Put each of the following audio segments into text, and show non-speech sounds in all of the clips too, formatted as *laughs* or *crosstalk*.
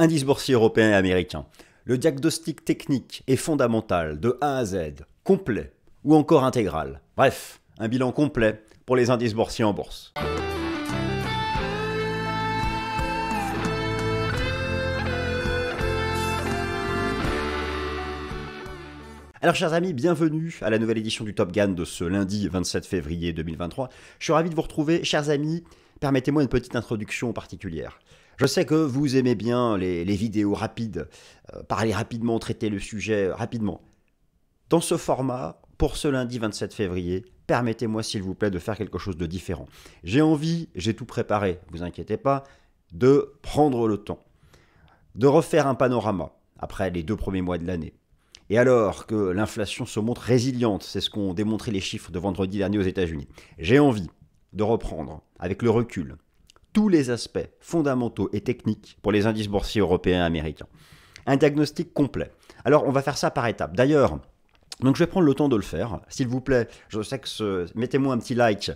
Indice boursier européen et américain. Le diagnostic technique est fondamental de A à Z, complet ou encore intégral. Bref, un bilan complet pour les indices boursiers en bourse. Alors chers amis, bienvenue à la nouvelle édition du Top Gun de ce lundi 27 février 2023. Je suis ravi de vous retrouver. Chers amis, permettez-moi une petite introduction particulière. Je sais que vous aimez bien les, vidéos rapides, euh, parler rapidement, traiter le sujet rapidement. Dans ce format, pour ce lundi 27 février, permettez-moi s'il vous plaît de faire quelque chose de différent. J'ai envie, j'ai tout préparé, vous inquiétez pas, de prendre le temps, de refaire un panorama après les deux premiers mois de l'année. Et alors que l'inflation se montre résiliente, c'est ce qu'ont démontré les chiffres de vendredi dernier aux États-Unis, j'ai envie de reprendre, avec le recul, tous les aspects fondamentaux et techniques pour les indices boursiers européens et américains. Un diagnostic complet. Alors on va faire ça par étapes. D'ailleurs, donc je vais prendre le temps de le faire, s'il vous plaît. Je sais que ce... mettez-moi un petit like,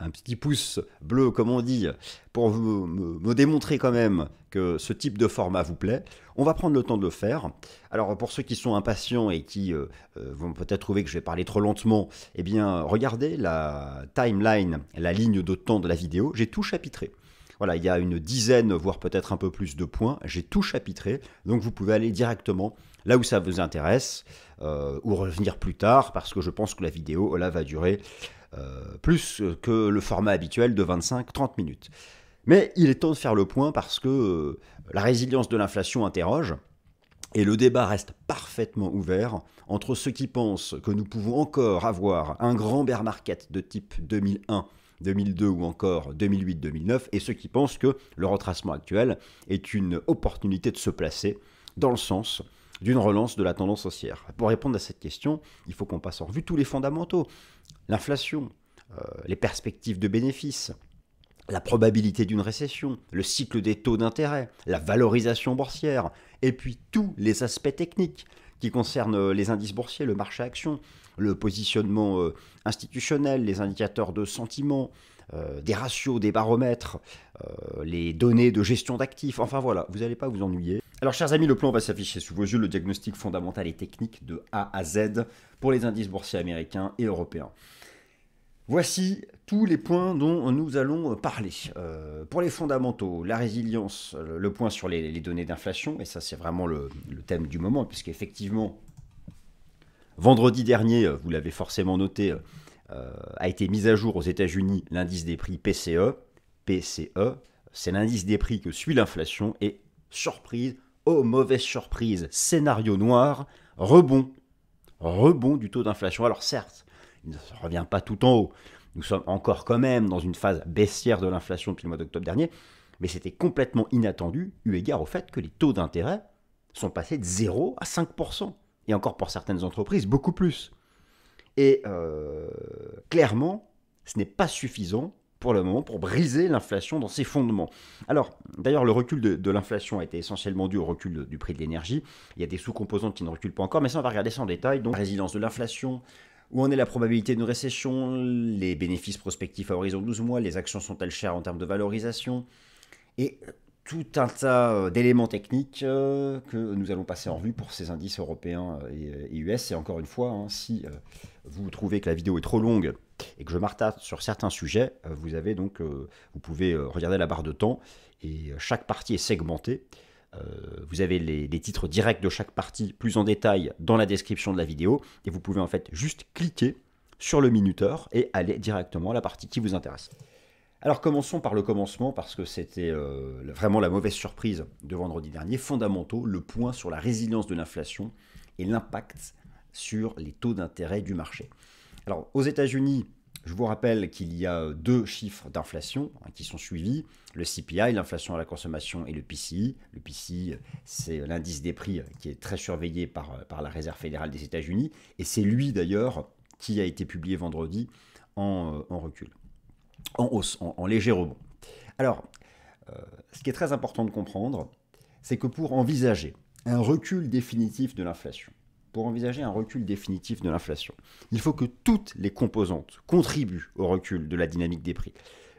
un petit pouce bleu comme on dit, pour me, démontrer quand même que ce type de format vous plaît. On va prendre le temps de le faire. Alors pour ceux qui sont impatients et qui euh, euh, vont peut-être trouver que je vais parler trop lentement, eh bien regardez la timeline, la ligne de temps de la vidéo. J'ai tout chapitré. Voilà, il y a une dizaine, voire peut-être un peu plus de points. J'ai tout chapitré, donc vous pouvez aller directement là où ça vous intéresse, euh, ou revenir plus tard, parce que je pense que la vidéo là va durer euh, plus que le format habituel de 25-30 minutes. Mais il est temps de faire le point parce que euh, la résilience de l'inflation interroge. Et le débat reste parfaitement ouvert entre ceux qui pensent que nous pouvons encore avoir un grand bear market de type 2001 2002 ou encore 2008-2009, et ceux qui pensent que le retracement actuel est une opportunité de se placer dans le sens d'une relance de la tendance haussière. Pour répondre à cette question, il faut qu'on passe en revue tous les fondamentaux. L'inflation, euh, les perspectives de bénéfices, la probabilité d'une récession, le cycle des taux d'intérêt, la valorisation boursière, et puis tous les aspects techniques qui concernent les indices boursiers, le marché action, le positionnement euh, institutionnel, les indicateurs de sentiment, euh, des ratios, des baromètres, euh, les données de gestion d'actifs. Enfin voilà, vous n'allez pas vous ennuyer. Alors chers amis, le plan va s'afficher sous vos yeux, le diagnostic fondamental et technique de A à Z pour les indices boursiers américains et européens. Voici tous les points dont nous allons parler. pour les fondamentaux, la résilience, le point sur les, données d'inflation, et ça c'est vraiment le, le, thème du moment, puisqu'effectivement, Vendredi dernier, euh, vous l'avez forcément noté, euh, euh, a été mis à jour aux États-Unis l'indice des prix PCE. PCE, c'est l'indice des prix que suit l'inflation et surprise, oh mauvaise surprise, scénario noir, rebond, rebond du taux d'inflation. Alors certes, il ne revient pas tout en haut. Nous sommes encore quand même dans une phase baissière de l'inflation depuis le mois d'octobre dernier, mais c'était complètement inattendu eu égard au fait que les taux d'intérêt sont passés de 0 à 5% et encore pour certaines entreprises, beaucoup plus. Et euh, clairement, ce n'est pas suffisant pour le moment pour briser l'inflation dans ses fondements. Alors, d'ailleurs, le recul de, l'inflation a été essentiellement dû au recul du prix de l'énergie. Il y a des sous-composantes qui ne reculent pas encore, mais ça, on va regarder ça en détail. Donc, résilience de l'inflation, où en est la probabilité d'une récession, les bénéfices prospectifs à horizon 12 mois, les actions sont-elles chères en termes de valorisation? Et tout un tas euh, d'éléments techniques euh, que nous allons passer en revue pour ces indices européens euh, et, US. Et encore une fois, hein, si vous trouvez que la vidéo est trop longue et que je m'artasse sur certains sujets, vous avez donc, vous pouvez regarder la barre de temps et chaque partie est segmentée. vous avez les, titres directs de chaque partie plus en détail dans la description de la vidéo et vous pouvez en fait juste cliquer sur le minuteur et aller directement à la partie qui vous intéresse. Alors commençons par le commencement parce que c'était euh, vraiment la mauvaise surprise de vendredi dernier. Fondamentaux, le point sur la résilience de l'inflation et l'impact sur les taux d'intérêt du marché. Alors aux États-Unis, je vous rappelle qu'il y a deux chiffres d'inflation hein, qui sont suivis, le CPI, l'inflation à la consommation, et le PCI. Le PCI, c'est l'indice des prix qui est très surveillé par, la Réserve fédérale des États-Unis, et c'est lui d'ailleurs qui a été publié vendredi en, euh, en recul en hausse, en, léger rebond. Alors, euh, ce qui est très important de comprendre, c'est que pour envisager un recul définitif de l'inflation, pour envisager un recul définitif de l'inflation, il faut que toutes les composantes contribuent au recul de la dynamique des prix.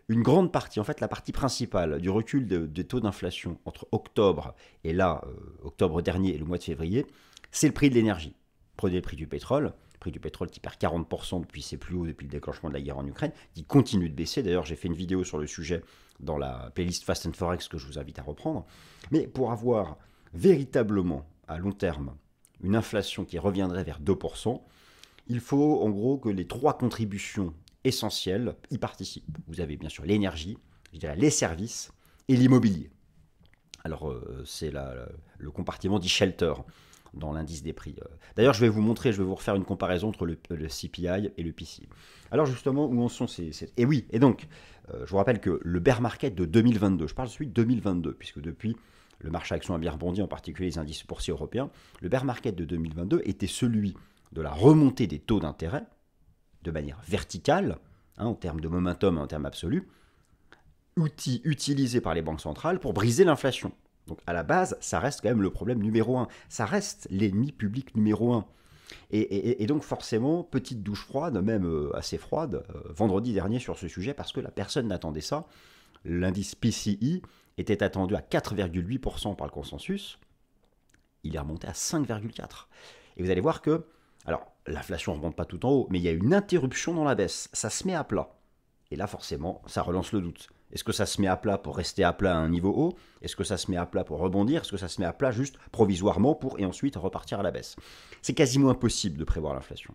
une grande partie, en fait la partie principale du recul des taux d'inflation entre octobre et là, euh, octobre dernier et le mois de février, c'est le prix de l'énergie. Prenez le prix du pétrole, le du pétrole qui perd 40% depuis ses plus hauts depuis le déclenchement de la guerre en Ukraine, qui continue de baisser. D'ailleurs, j'ai fait une vidéo sur le sujet dans la playlist Fast and Forex que je vous invite à reprendre. Mais pour avoir véritablement à long terme une inflation qui reviendrait vers 2%, il faut en gros que les trois contributions essentielles y participent. Vous avez bien sûr l'énergie, les services et l'immobilier. Alors euh, c'est le compartiment dit shelter dans l'indice des prix. Euh. D'ailleurs, je vais vous montrer, je vais vous refaire une comparaison entre le, CPI et le PCI. Alors justement, où en sont ces... Et oui, et donc, euh, je vous rappelle que le bear market de 2022, je parle de celui de 2022, puisque depuis, le marché action a bien rebondi, en particulier les indices boursiers européens, le bear market de 2022 était celui de la remontée des taux d'intérêt de manière verticale, hein, en termes de momentum, en termes absolus, outil utilisé par les banques centrales pour briser l'inflation. Donc à la base, ça reste quand même le problème numéro un. Ça reste l'ennemi public numéro un. Et, donc forcément, petite douche froide, même euh, assez froide, euh, vendredi dernier sur ce sujet, parce que la personne n'attendait ça. L'indice PCI était attendu à 4,8% par le consensus. Il est remonté à 5,4%. Et vous allez voir que alors, l'inflation ne remonte pas tout en haut, mais il y a une interruption dans la baisse. Ça se met à plat. Et là, forcément, ça relance le doute. Est-ce que ça se met à plat pour rester à plat à un niveau haut? Est-ce que ça se met à plat pour rebondir? Est-ce que ça se met à plat juste provisoirement pour et ensuite repartir à la baisse? C'est quasiment impossible de prévoir l'inflation.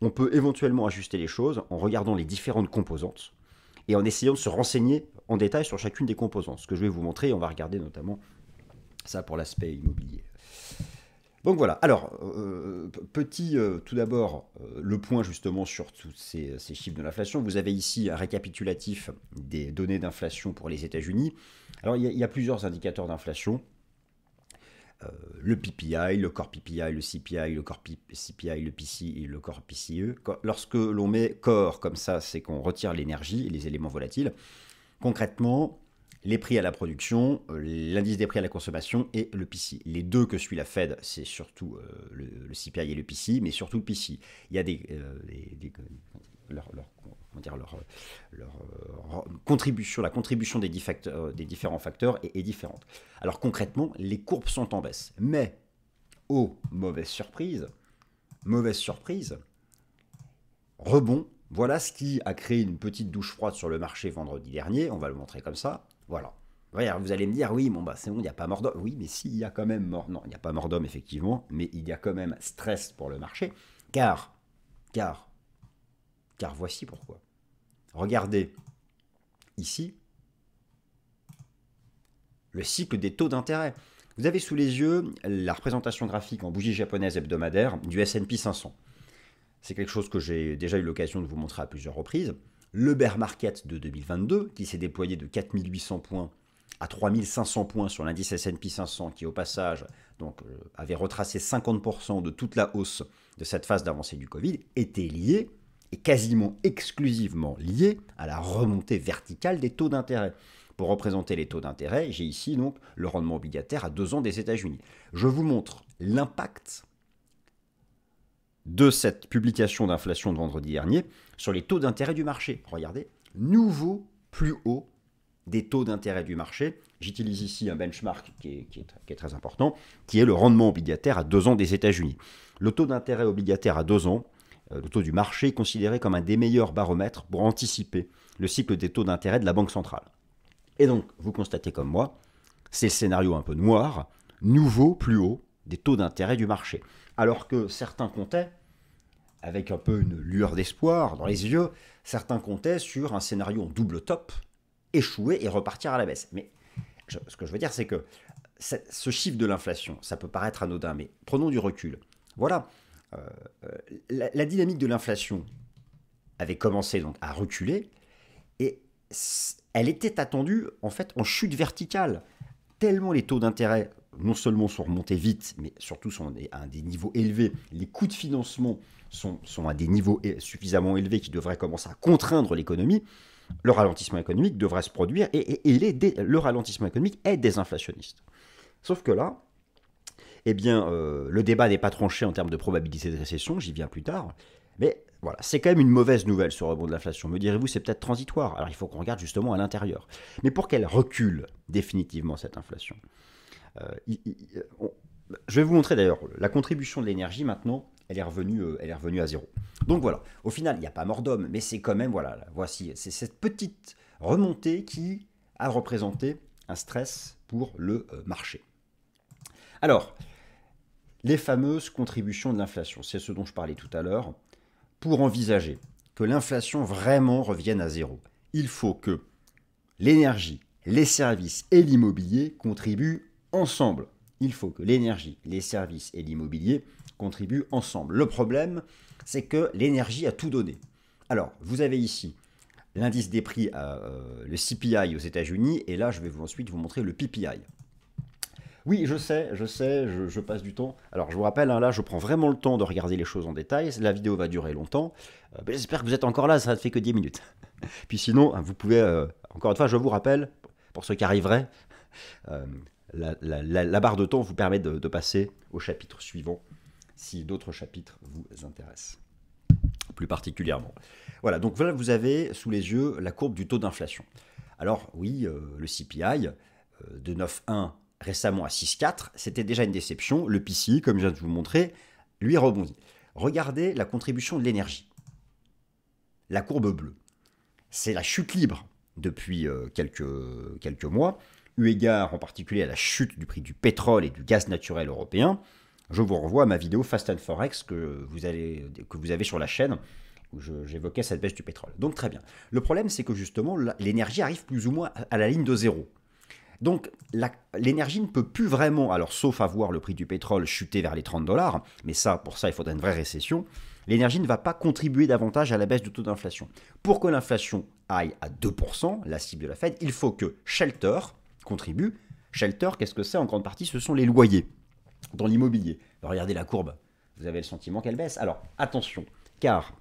On peut éventuellement ajuster les choses en regardant les différentes composantes et en essayant de se renseigner en détail sur chacune des composantes. Ce que je vais vous montrer, on va regarder notamment ça pour l'aspect immobilier. Donc voilà, alors, euh, petit, euh, tout d'abord, euh, le point justement sur tous ces, chiffres de l'inflation. Vous avez ici un récapitulatif des données d'inflation pour les États-Unis. Alors, il y, a plusieurs indicateurs d'inflation. le PPI, le core PPI, le CPI, le core CPI, le PCI et le core PCE. Lorsque l'on met core comme ça, c'est qu'on retire l'énergie et les éléments volatiles. Concrètement, les prix à la production, euh, l'indice des prix à la consommation et le PCI. Les deux que suit la Fed, c'est surtout euh, le, CPI et le PCI, mais surtout le PCI. Il y a des, contribution, la contribution des, des différents facteurs est, est, différente. Alors concrètement, les courbes sont en baisse, mais oh mauvaise surprise, mauvaise surprise, rebond. Voilà ce qui a créé une petite douche froide sur le marché vendredi dernier. On va le montrer comme ça. Voilà. Vous allez me dire, oui, bon, bah, c'est bon, il n'y a pas mort. Oui, mais s'il y a quand même mort. Non, il n'y a pas mort d'homme, effectivement, mais il y a quand même stress pour le marché. Car, car, car voici pourquoi. Regardez ici le cycle des taux d'intérêt. Vous avez sous les yeux la représentation graphique en bougie japonaise hebdomadaire du SP 500. C'est quelque chose que j'ai déjà eu l'occasion de vous montrer à plusieurs reprises le bear market de 2022, qui s'est déployé de 4800 points à 3500 points sur l'indice S&P 500, qui au passage donc, euh, avait retracé 50% de toute la hausse de cette phase d'avancée du Covid, était lié, et quasiment exclusivement lié, à la remontée verticale des taux d'intérêt. Pour représenter les taux d'intérêt, j'ai ici donc le rendement obligataire à deux ans des États-Unis. Je vous montre l'impact de cette publication d'inflation de vendredi dernier sur les taux d'intérêt du marché. Regardez, nouveau plus haut des taux d'intérêt du marché. J'utilise ici un benchmark qui est, très important, qui est le rendement obligataire à deux ans des États-Unis. Le taux d'intérêt obligataire à deux ans, euh, le taux du marché, est considéré comme un des meilleurs baromètres pour anticiper le cycle des taux d'intérêt de la Banque centrale. Et donc, vous constatez comme moi, c'est le scénario un peu noir, nouveau plus haut des taux d'intérêt du marché. Alors que certains comptaient avec un peu une lueur d'espoir dans les yeux, certains comptaient sur un scénario en double top, échouer et repartir à la baisse. Mais ce que je veux dire, c'est que ce chiffre de l'inflation, ça peut paraître anodin, mais prenons du recul. Voilà, euh, euh, la, dynamique de l'inflation avait commencé donc à reculer et elle était attendue en fait en chute verticale. Tellement les taux d'intérêt non seulement sont remontés vite, mais surtout sont à des niveaux élevés. Les coûts de financement sont, à des niveaux suffisamment élevés qui devraient commencer à contraindre l'économie, le ralentissement économique devrait se produire et, le ralentissement économique est désinflationniste. Sauf que là, eh bien, euh, le débat n'est pas tranché en termes de probabilité de récession, j'y viens plus tard, mais voilà, c'est quand même une mauvaise nouvelle ce rebond de l'inflation. Me direz-vous, c'est peut-être transitoire. Alors il faut qu'on regarde justement à l'intérieur. Mais pour qu'elle recule définitivement cette inflation, euh, je vais vous montrer d'ailleurs la contribution de l'énergie maintenant. Elle est revenue, euh, elle est revenue à zéro. Donc voilà. Au final, il n'y a pas mort d'homme, mais c'est quand même voilà. voici, c'est cette petite remontée qui a représenté un stress pour le euh, marché. Alors, les fameuses contributions de l'inflation, c'est ce dont je parlais tout à l'heure. Pour envisager que l'inflation vraiment revienne à zéro, il faut que l'énergie, les services et l'immobilier contribuent ensemble. Il faut que l'énergie, les services et l'immobilier contribuent ensemble. Le problème, c'est que l'énergie a tout donné. Alors, vous avez ici l'indice des prix, euh, le CPI aux États-Unis, et là, je vais vous ensuite vous montrer le PPI. Oui, je sais, je sais, je, passe du temps. Alors, je vous rappelle, hein, là, je prends vraiment le temps de regarder les choses en détail. La vidéo va durer longtemps. Euh, j'espère que vous êtes encore là, ça ne fait que 10 minutes. *laughs* Puis sinon, hein, vous pouvez, euh, encore une fois, je vous rappelle, pour ceux qui arriveraient, la, barre de temps vous permet de passer au chapitre suivant, si d'autres chapitres vous intéressent plus particulièrement. Voilà, donc voilà, vous avez sous les yeux la courbe du taux d'inflation. Alors oui, euh, le CPI euh, de 9,1 récemment à 6,4, c'était déjà une déception. Le PCI, comme je viens de vous montrer, lui rebondit. Regardez la contribution de l'énergie. La courbe bleue. C'est la chute libre depuis euh, quelques, quelques mois, eu égard en particulier à la chute du prix du pétrole et du gaz naturel européen. Je vous renvoie à ma vidéo Fast and Forex que vous, avez sur la chaîne où j'évoquais cette baisse du pétrole. Donc très bien. Le problème, c'est que justement, l'énergie arrive plus ou moins à la ligne de zéro. Donc l'énergie ne peut plus vraiment, alors sauf à voir le prix du pétrole chuter vers les 30 dollars, mais ça, pour ça, il faudrait une vraie récession, l'énergie ne va pas contribuer davantage à la baisse du taux d'inflation. Pour que l'inflation aille à 2%, la cible de la Fed, il faut que Shelter contribue. Shelter, qu'est-ce que c'est? En grande partie, ce sont les loyers dans l'immobilier. Regardez la courbe, vous avez le sentiment qu'elle baisse. Alors attention, car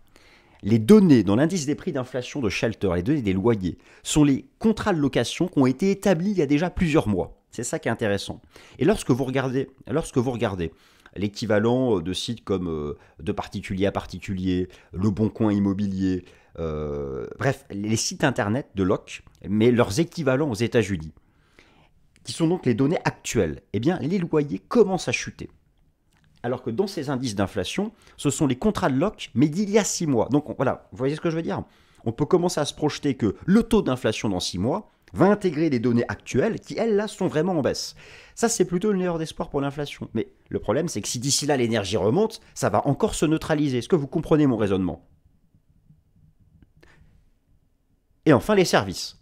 les données dans l'indice des prix d'inflation de Shelter, les données des loyers, sont les contrats de location qui ont été établis il y a déjà plusieurs mois. C'est ça qui est intéressant. Et lorsque vous regardez, lorsque vous regardez l'équivalent de sites comme euh, de particulier à particulier, le Bon Coin Immobilier, euh, bref, les sites internet de LOC, mais leurs équivalents aux États-Unis, qui sont donc les données actuelles, eh bien, les loyers commencent à chuter. Alors que dans ces indices d'inflation, ce sont les contrats de loc, mais d'il y a six mois. Donc voilà, vous voyez ce que je veux dire? On peut commencer à se projeter que le taux d'inflation dans six mois va intégrer les données actuelles qui, elles, là, sont vraiment en baisse. Ça, c'est plutôt une erreur d'espoir pour l'inflation. Mais le problème, c'est que si d'ici là l'énergie remonte, ça va encore se neutraliser. Est-ce que vous comprenez mon raisonnement? Et enfin, les services.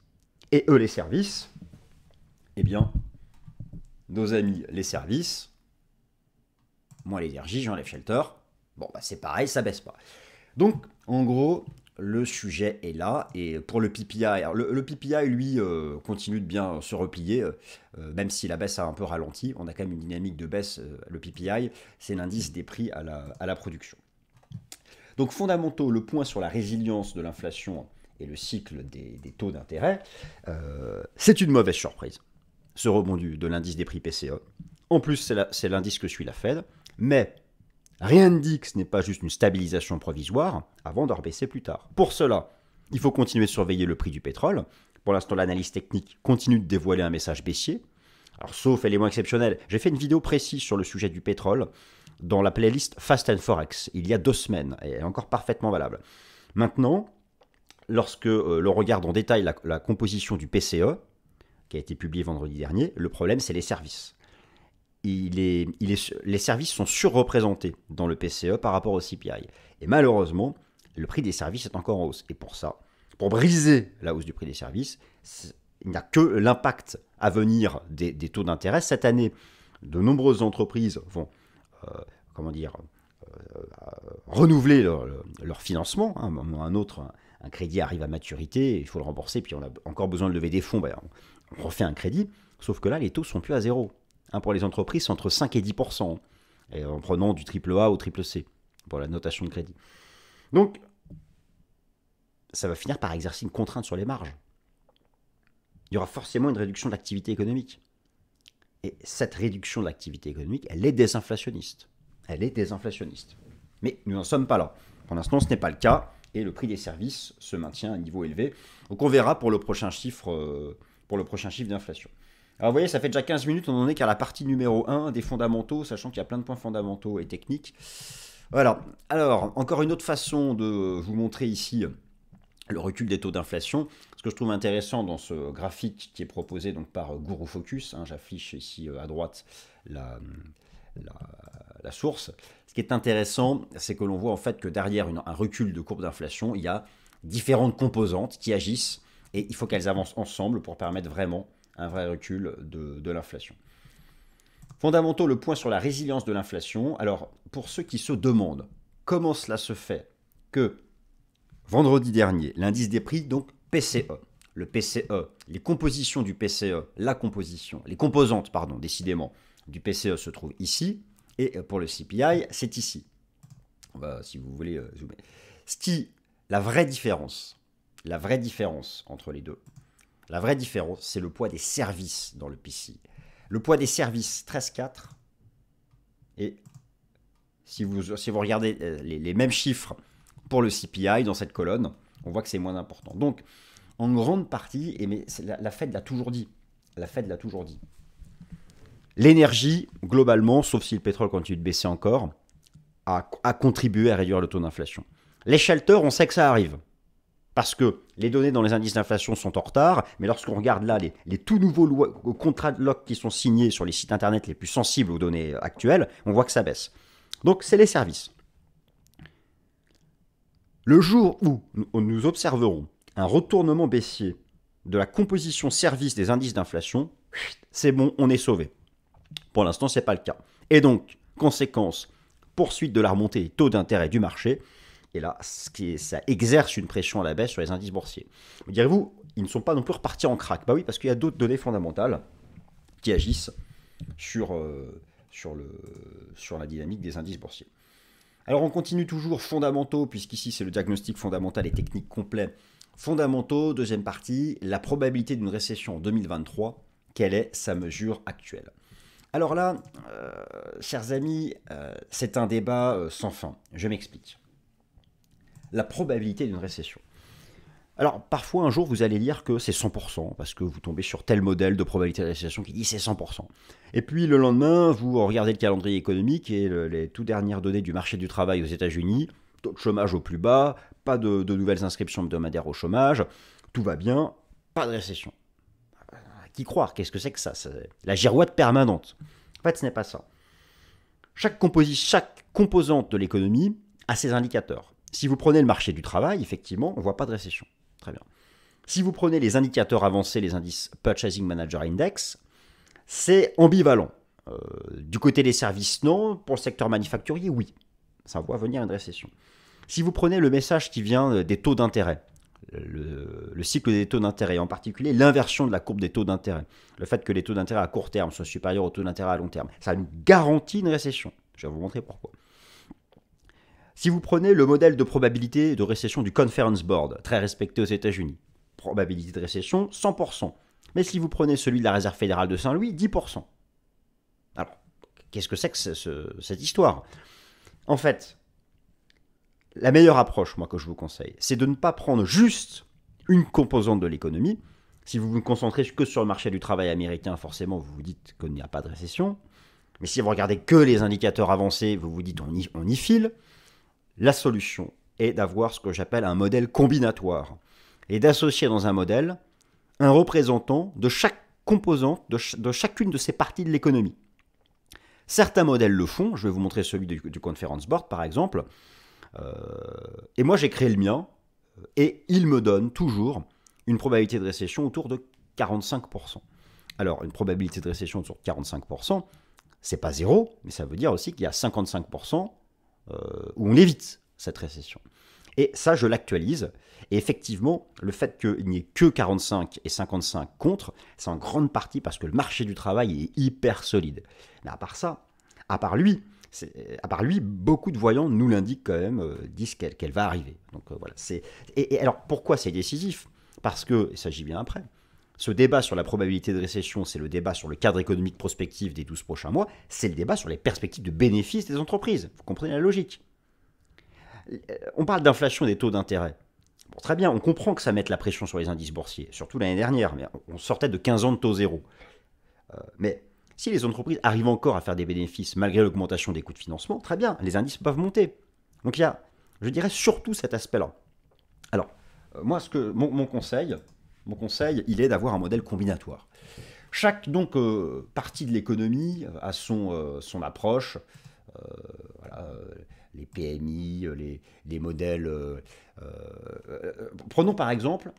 Et eux, les services, eh bien, nos amis les services, moi l'énergie, j'enlève shelter. Bon, bah, c'est pareil, ça baisse pas. Donc, en gros, le sujet est là. Et pour le PPI, le, PPI, lui, euh, continue de bien se replier, euh, euh, même si la baisse a un peu ralenti. On a quand même une dynamique de baisse. le PPI, c'est l'indice des prix à la, production. Donc, fondamentaux, le point sur la résilience de l'inflation et le cycle des taux d'intérêt, c'est une mauvaise surprise ce rebond de l'indice des prix PCE. En plus, c'est l'indice que suit la Fed. Mais rien ne dit que ce n'est pas juste une stabilisation provisoire avant de rebaisser plus tard. Pour cela, il faut continuer de surveiller le prix du pétrole. Pour l'instant, l'analyse technique continue de dévoiler un message baissier. Alors, sauf élément exceptionnel, j'ai fait une vidéo précise sur le sujet du pétrole dans la playlist Fast and Forex il y a deux semaines, et elle est encore parfaitement valable. Maintenant, lorsque euh, l'on regarde en détail la composition du PCE, qui a été publié vendredi dernier. Le problème, c'est les services. Il est, il est, les services sont surreprésentés dans le PCE par rapport au CPI. Et malheureusement, le prix des services est encore en hausse. Et pour ça, pour briser la hausse du prix des services, il n'y a que l'impact à venir des, taux d'intérêt. Cette année, de nombreuses entreprises vont, euh, comment dire, euh, renouveler leur, financement. Hein. Un autre, un, crédit arrive à maturité, il faut le rembourser, puis on a encore besoin de lever des fonds. Ben, on refait un crédit, sauf que là, les taux sont plus à zéro. Hein, pour les entreprises, c'est entre 5 et 10 et en prenant du triple A au triple C pour la notation de crédit. Donc, ça va finir par exercer une contrainte sur les marges. Il y aura forcément une réduction de l'activité économique. Et cette réduction de l'activité économique, elle est désinflationniste. Elle est désinflationniste. Mais nous n'en sommes pas là. Pour l'instant, ce n'est pas le cas et le prix des services se maintient à un niveau élevé. Donc on verra pour le prochain chiffre, euh, pour le prochain chiffre d'inflation. Alors vous voyez, ça fait déjà 15 minutes, on en est qu'à la partie numéro 1 des fondamentaux, sachant qu'il y a plein de points fondamentaux et techniques. Voilà. Alors, encore une autre façon de vous montrer ici le recul des taux d'inflation. Ce que je trouve intéressant dans ce graphique qui est proposé par Guru Focus, hein, j'affiche ici euh, à droite la, source. Ce qui est intéressant, c'est que l'on voit en fait que derrière un recul de courbe d'inflation, il y a différentes composantes qui agissent et il faut qu'elles avancent ensemble pour permettre vraiment un vrai recul de, l'inflation. Fondamentaux, le point sur la résilience de l'inflation. Alors, pour ceux qui se demandent comment cela se fait que vendredi dernier, l'indice des prix, donc PCE, le PCE, les compositions du PCE, la composition, les composantes, pardon, décidément, du PCE se trouvent ici, et pour le CPI, c'est ici. Va, si vous voulez, euh, zoomer. Ce qui, la vraie différence, la vraie différence entre les deux, la vraie différence, c'est le poids des services dans le PCI. Le poids des services 13,4 et si vous, si vous regardez euh, les, mêmes chiffres pour le CPI dans cette colonne, on voit que c'est moins important. Donc, en grande partie, et mais la, Fed l'a toujours dit, la Fed l'a toujours dit, l'énergie, globalement, sauf si le pétrole continue de baisser encore, a, a contribué à réduire le taux d'inflation. Les shelters, on sait que ça arrive parce que les données dans les indices d'inflation sont en retard, mais lorsqu'on regarde là les, tout nouveaux contrats de lock qui sont signés sur les sites internet les plus sensibles aux données actuelles, on voit que ça baisse. Donc c'est les services. Le jour où nous observerons un retournement baissier de la composition service des indices d'inflation, c'est bon, on est sauvé. Pour l'instant, ce n'est pas le cas. Et donc, conséquence, poursuite de la remontée des taux d'intérêt du marché, et là, ça exerce une pression à la baisse sur les indices boursiers. Me direz-vous, ils ne sont pas non plus repartis en crack. Bah oui, parce qu'il y a d'autres données fondamentales qui agissent sur, euh, sur la dynamique des indices boursiers. Alors on continue toujours fondamentaux, puisqu'ici c'est le diagnostic fondamental et technique complet. Fondamentaux, deuxième partie, la probabilité d'une récession en 2023, quelle est sa mesure actuelle? Alors là, euh, chers amis, euh, c'est un débat sans fin. Je m'explique la probabilité d'une récession. Alors, parfois, un jour, vous allez lire que c'est 100%, parce que vous tombez sur tel modèle de probabilité de récession qui dit c'est 100%. Et puis, le lendemain, vous regardez le calendrier économique et les tout dernières données du marché du travail aux États-Unis, taux de chômage au plus bas, pas de, nouvelles inscriptions hebdomadaires au chômage, tout va bien, pas de récession. qui croire? Qu'est-ce que c'est que ça? La girouette permanente. En fait, ce n'est pas ça. Chaque, chaque composante de l'économie a ses indicateurs. Si vous prenez le marché du travail, effectivement, on ne voit pas de récession. Très bien. Si vous prenez les indicateurs avancés, les indices Purchasing Manager Index, c'est ambivalent. Euh, du côté des services, non. Pour le secteur manufacturier, oui. Ça voit venir une récession. Si vous prenez le message qui vient des taux d'intérêt, le, le, cycle des taux d'intérêt, en particulier l'inversion de la courbe des taux d'intérêt, le fait que les taux d'intérêt à court terme soient supérieurs aux taux d'intérêt à long terme, ça nous garantit une récession. Je vais vous montrer pourquoi. Si vous prenez le modèle de probabilité de récession du Conference Board, très respecté aux États-Unis, probabilité de récession 100%. Mais si vous prenez celui de la Réserve fédérale de Saint-Louis, 10%. Alors, qu'est-ce que c'est que cette histoire? En fait, la meilleure approche, moi, que je vous conseille, c'est de ne pas prendre juste une composante de l'économie. Si vous vous concentrez que sur le marché du travail américain, forcément, vous vous dites qu'il n'y a pas de récession. Mais si vous regardez que les indicateurs avancés, vous vous dites on on y file. La solution est d'avoir ce que j'appelle un modèle combinatoire et d'associer dans un modèle un représentant de chaque composante, de, chacune de ces parties de l'économie. Certains modèles le font, je vais vous montrer celui du, Conference Board par exemple, euh, et moi j'ai créé le mien, et il me donne toujours une probabilité de récession autour de 45%. Alors une probabilité de récession autour de 45%, c'est pas zéro, mais ça veut dire aussi qu'il y a 55% euh, où on évite cette récession. Et ça, je l'actualise. Et effectivement, le fait qu'il n'y ait que 45 et 55 contre, c'est en grande partie parce que le marché du travail est hyper solide. Mais à part ça, à part lui, à part lui, beaucoup de voyants nous l'indiquent quand même, euh, disent qu'elle va arriver. Donc euh, voilà. Et, et, alors pourquoi c'est décisif? Parce que, ça j'y viens après, ce débat sur la probabilité de récession, c'est le débat sur le cadre économique prospectif des 12 prochains mois, c'est le débat sur les perspectives de bénéfices des entreprises. Vous comprenez la logique on parle d'inflation des taux d'intérêt. Très bien, on comprend que ça mette la pression sur les indices boursiers, surtout l'année dernière, mais on sortait de 15 ans de taux zéro. Euh, mais si les entreprises arrivent encore à faire des bénéfices malgré l'augmentation des coûts de financement, très bien, les indices peuvent monter. Donc il y a, je dirais, surtout cet aspect-là. Alors, euh, moi, ce que, mon, conseil, mon conseil, il est d'avoir un modèle combinatoire. Chaque donc euh, partie de l'économie a son, son approche. les PMI, les, les modèles. prenons par exemple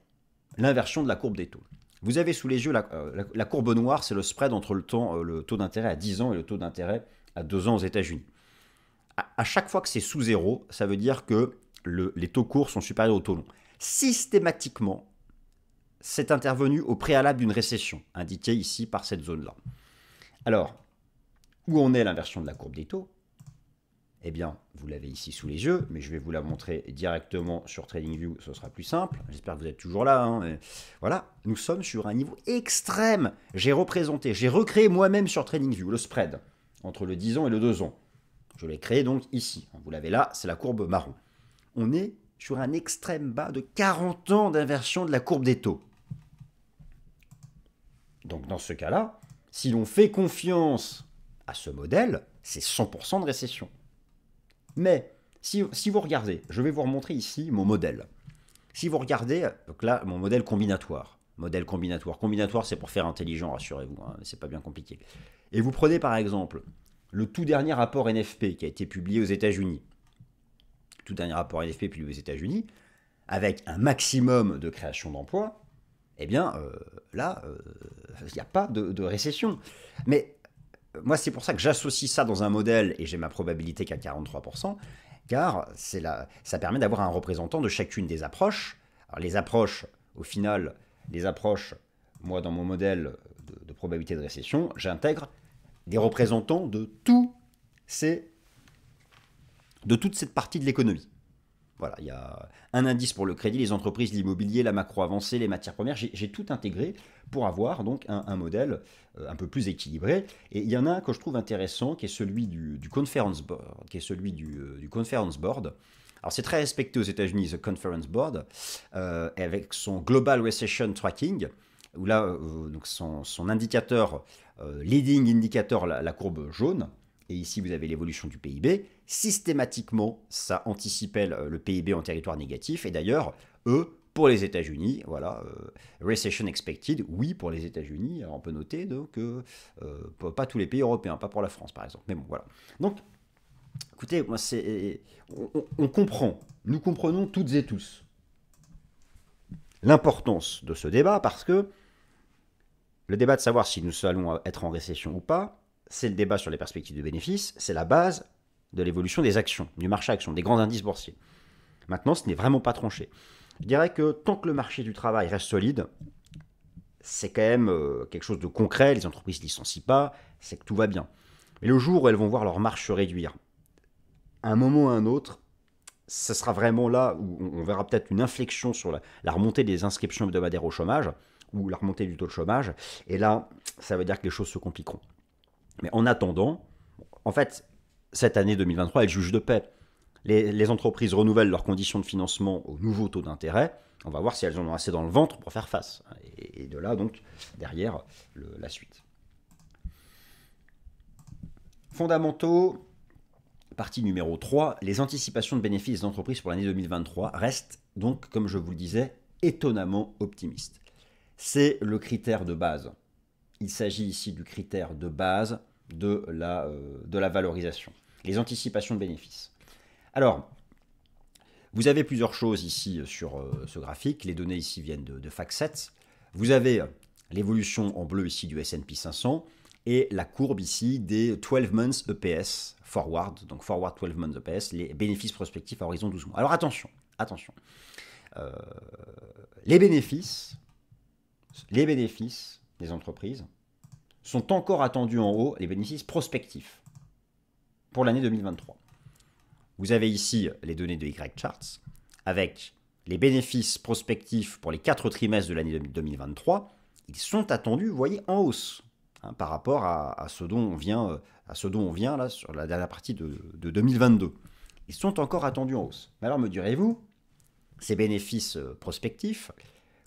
l'inversion de la courbe des taux. Vous avez sous les yeux euh, la, courbe noire, c'est le spread entre le, euh, le taux d'intérêt à 10 ans et le taux d'intérêt à 2 ans aux États-Unis. À, chaque fois que c'est sous zéro, ça veut dire que les taux courts sont supérieurs aux taux longs. Systématiquement, c'est intervenu au préalable d'une récession, indiquée ici par cette zone-là. Alors, où en est l'inversion de la courbe des taux? Eh bien, vous l'avez ici sous les yeux, mais je vais vous la montrer directement sur TradingView, ce sera plus simple. J'espère que vous êtes toujours là. Hein, voilà, nous sommes sur un niveau extrême. J'ai représenté, j'ai recréé moi-même sur TradingView le spread entre le 10 ans et le 2 ans. Je l'ai créé donc ici. Vous l'avez là, c'est la courbe marron. On est sur un extrême bas de 40 ans d'inversion de la courbe des taux. Donc dans ce cas-là, si l'on fait confiance à ce modèle, c'est 100% de récession. Mais si, vous regardez, je vais vous remontrer ici mon modèle. Si vous regardez, donc là, mon modèle combinatoire. Modèle combinatoire. Combinatoire, c'est pour faire intelligent, rassurez-vous, hein, c'est pas bien compliqué. Et vous prenez par exemple le tout dernier rapport NFP qui a été publié aux États-Unis. Tout dernier rapport NFP publié aux États-Unis, avec un maximum de création d'emplois, eh bien euh, là, euh, il n'y a pas de, récession. Mais moi, c'est pour ça que j'associe ça dans un modèle et j'ai ma probabilité qu'à 43%, car ça permet d'avoir un représentant de chacune des approches. Alors, les approches, au final, les approches, moi, dans mon modèle de, probabilité de récession, j'intègre des représentants de tout ces, de toute cette partie de l'économie. Voilà, il y a un indice pour le crédit, les entreprises, l'immobilier, la macro avancée, les matières premières. J'ai tout intégré pour avoir donc un, modèle euh, un peu plus équilibré. Et il y en a un que je trouve intéressant, qui est celui du, Conference Board, qui est celui du, euh, Conference Board. Alors c'est très respecté aux États-Unis, the Conference Board, euh, avec son Global Recession Tracking, où là, donc son, indicateur, leading indicator, la courbe jaune, et ici vous avez l'évolution du PIB, systématiquement ça anticipait le PIB en territoire négatif, et d'ailleurs, eux, pour les États-Unis, voilà, euh, recession expected, oui pour les États-Unis, on peut noter donc euh, pas tous les pays européens, pas pour la France par exemple, mais bon voilà. Donc, écoutez, on, comprend, nous comprenons toutes et tous l'importance de ce débat parce que le débat de savoir si nous allons être en récession ou pas, c'est le débat sur les perspectives de bénéfices, c'est la base de l'évolution des actions, du marché action, des grands indices boursiers. Maintenant, ce n'est vraiment pas tranché. Je dirais que tant que le marché du travail reste solide, c'est quand même euh, quelque chose de concret, les entreprises ne licencient pas, c'est que tout va bien. Mais le jour où elles vont voir leur marge se réduire, à un moment ou à un autre, ce sera vraiment là où on verra peut-être une inflexion sur la, la, remontée des inscriptions hebdomadaires au chômage, ou la remontée du taux de chômage, et là, ça veut dire que les choses se compliqueront. Mais en attendant, en fait, cette année 2023, elle juge de paix. Les, entreprises renouvellent leurs conditions de financement au nouveau taux d'intérêt. On va voir si elles en ont assez dans le ventre pour faire face. Et, de là, donc, derrière, la suite. Fondamentaux, partie numéro 3, les anticipations de bénéfices d'entreprises pour l'année 2023 restent donc, comme je vous le disais, étonnamment optimistes. C'est le critère de base. Il s'agit ici du critère de base de la, euh, de la valorisation, les anticipations de bénéfices. Alors, vous avez plusieurs choses ici sur euh, ce graphique. Les données ici viennent de, de. Vous avez l'évolution en bleu ici du S&P 500 et la courbe ici des 12 months EPS forward, donc forward 12 months EPS, les bénéfices prospectifs à horizon 12 mois. Alors attention, attention. Euh, les bénéfices des entreprises sont encore attendus en haut, les bénéfices prospectifs, pour l'année 2023. Vous avez ici les données de Y-Charts, avec les bénéfices prospectifs pour les quatre trimestres de l'année 2023. Ils sont attendus, vous voyez, en hausse hein, par rapport à, ce dont on vient, à ce dont on vient là sur la dernière partie de, 2022. ils sont encore attendus en hausse. Mais alors me direz-vous, ces bénéfices euh, prospectifs,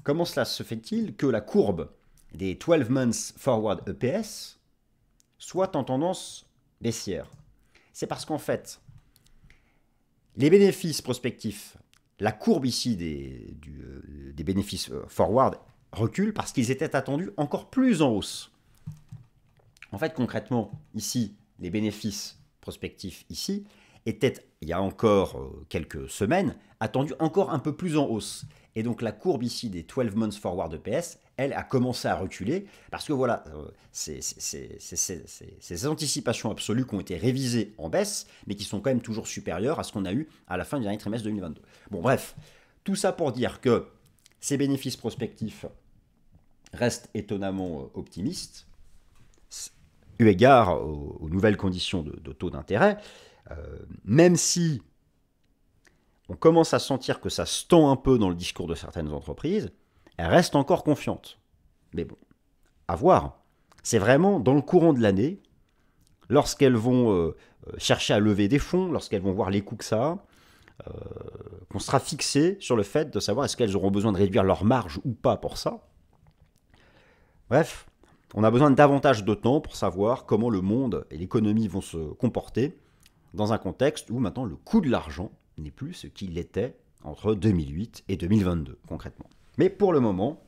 comment cela se fait-il que la courbe des 12 months forward EPS soit en tendance baissière C'est parce qu'en fait, les bénéfices prospectifs, la courbe ici des, euh, des bénéfices euh, forward recule parce qu'ils étaient attendus encore plus en hausse. En fait, concrètement, ici, les bénéfices prospectifs ici étaient, il y a encore euh, quelques semaines, attendus encore un peu plus en hausse. Et donc la courbe ici des 12 months forward EPS, elle a commencé à reculer parce que voilà, euh, ces, anticipations absolues qui ont été révisées en baisse, mais qui sont quand même toujours supérieures à ce qu'on a eu à la fin du dernier trimestre 2022. Bon bref, tout ça pour dire que ces bénéfices prospectifs restent étonnamment euh, optimistes, eu égard aux, nouvelles conditions de, taux d'intérêt, euh, même si on commence à sentir que ça se tend un peu dans le discours de certaines entreprises, restent encore confiantes. Mais bon, à voir. C'est vraiment dans le courant de l'année, lorsqu'elles vont euh, chercher à lever des fonds, lorsqu'elles vont voir les coûts que ça a, euh, qu'on sera fixé sur le fait de savoir est-ce qu'elles auront besoin de réduire leur marge ou pas pour ça. Bref, on a besoin davantage de temps pour savoir comment le monde et l'économie vont se comporter dans un contexte où maintenant le coût de l'argent n'est plus ce qu'il était entre 2008 et 2022 concrètement. Mais pour le moment,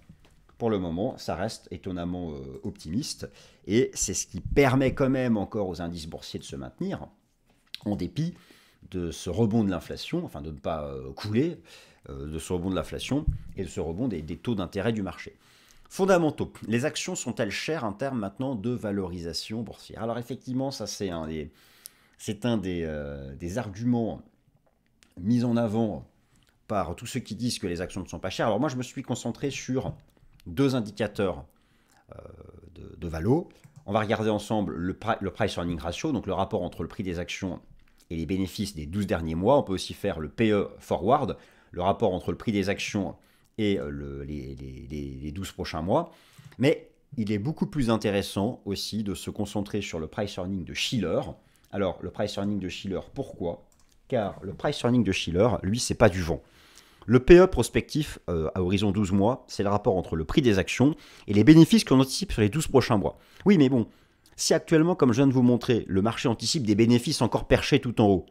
pour le moment, ça reste étonnamment euh, optimiste et c'est ce qui permet quand même encore aux indices boursiers de se maintenir en dépit de ce rebond de l'inflation, enfin de ne pas euh, couler, euh, de ce rebond de l'inflation et de ce rebond des taux d'intérêt du marché. Fondamentaux. Les actions sont-elles chères en termes maintenant de valorisation boursière? Alors effectivement, ça c'est un des, c'est un des, des, arguments mis en avant par tous ceux qui disent que les actions ne sont pas chères. Alors moi je me suis concentré sur deux indicateurs euh, de, de, valo. On va regarder ensemble le, price earning ratio, donc le rapport entre le prix des actions et les bénéfices des 12 derniers mois. On peut aussi faire le PE forward, le rapport entre le prix des actions et euh, les, 12 prochains mois. Mais il est beaucoup plus intéressant aussi de se concentrer sur le price earning de Schiller. Alors, le price earning de Schiller, pourquoi? Car le price earning de Schiller, lui, c'est pas du vent. Le PE prospectif euh, à horizon 12 mois, c'est le rapport entre le prix des actions et les bénéfices qu'on anticipe sur les 12 prochains mois. Oui, mais bon, si actuellement, comme je viens de vous montrer, le marché anticipe des bénéfices encore perchés tout en haut,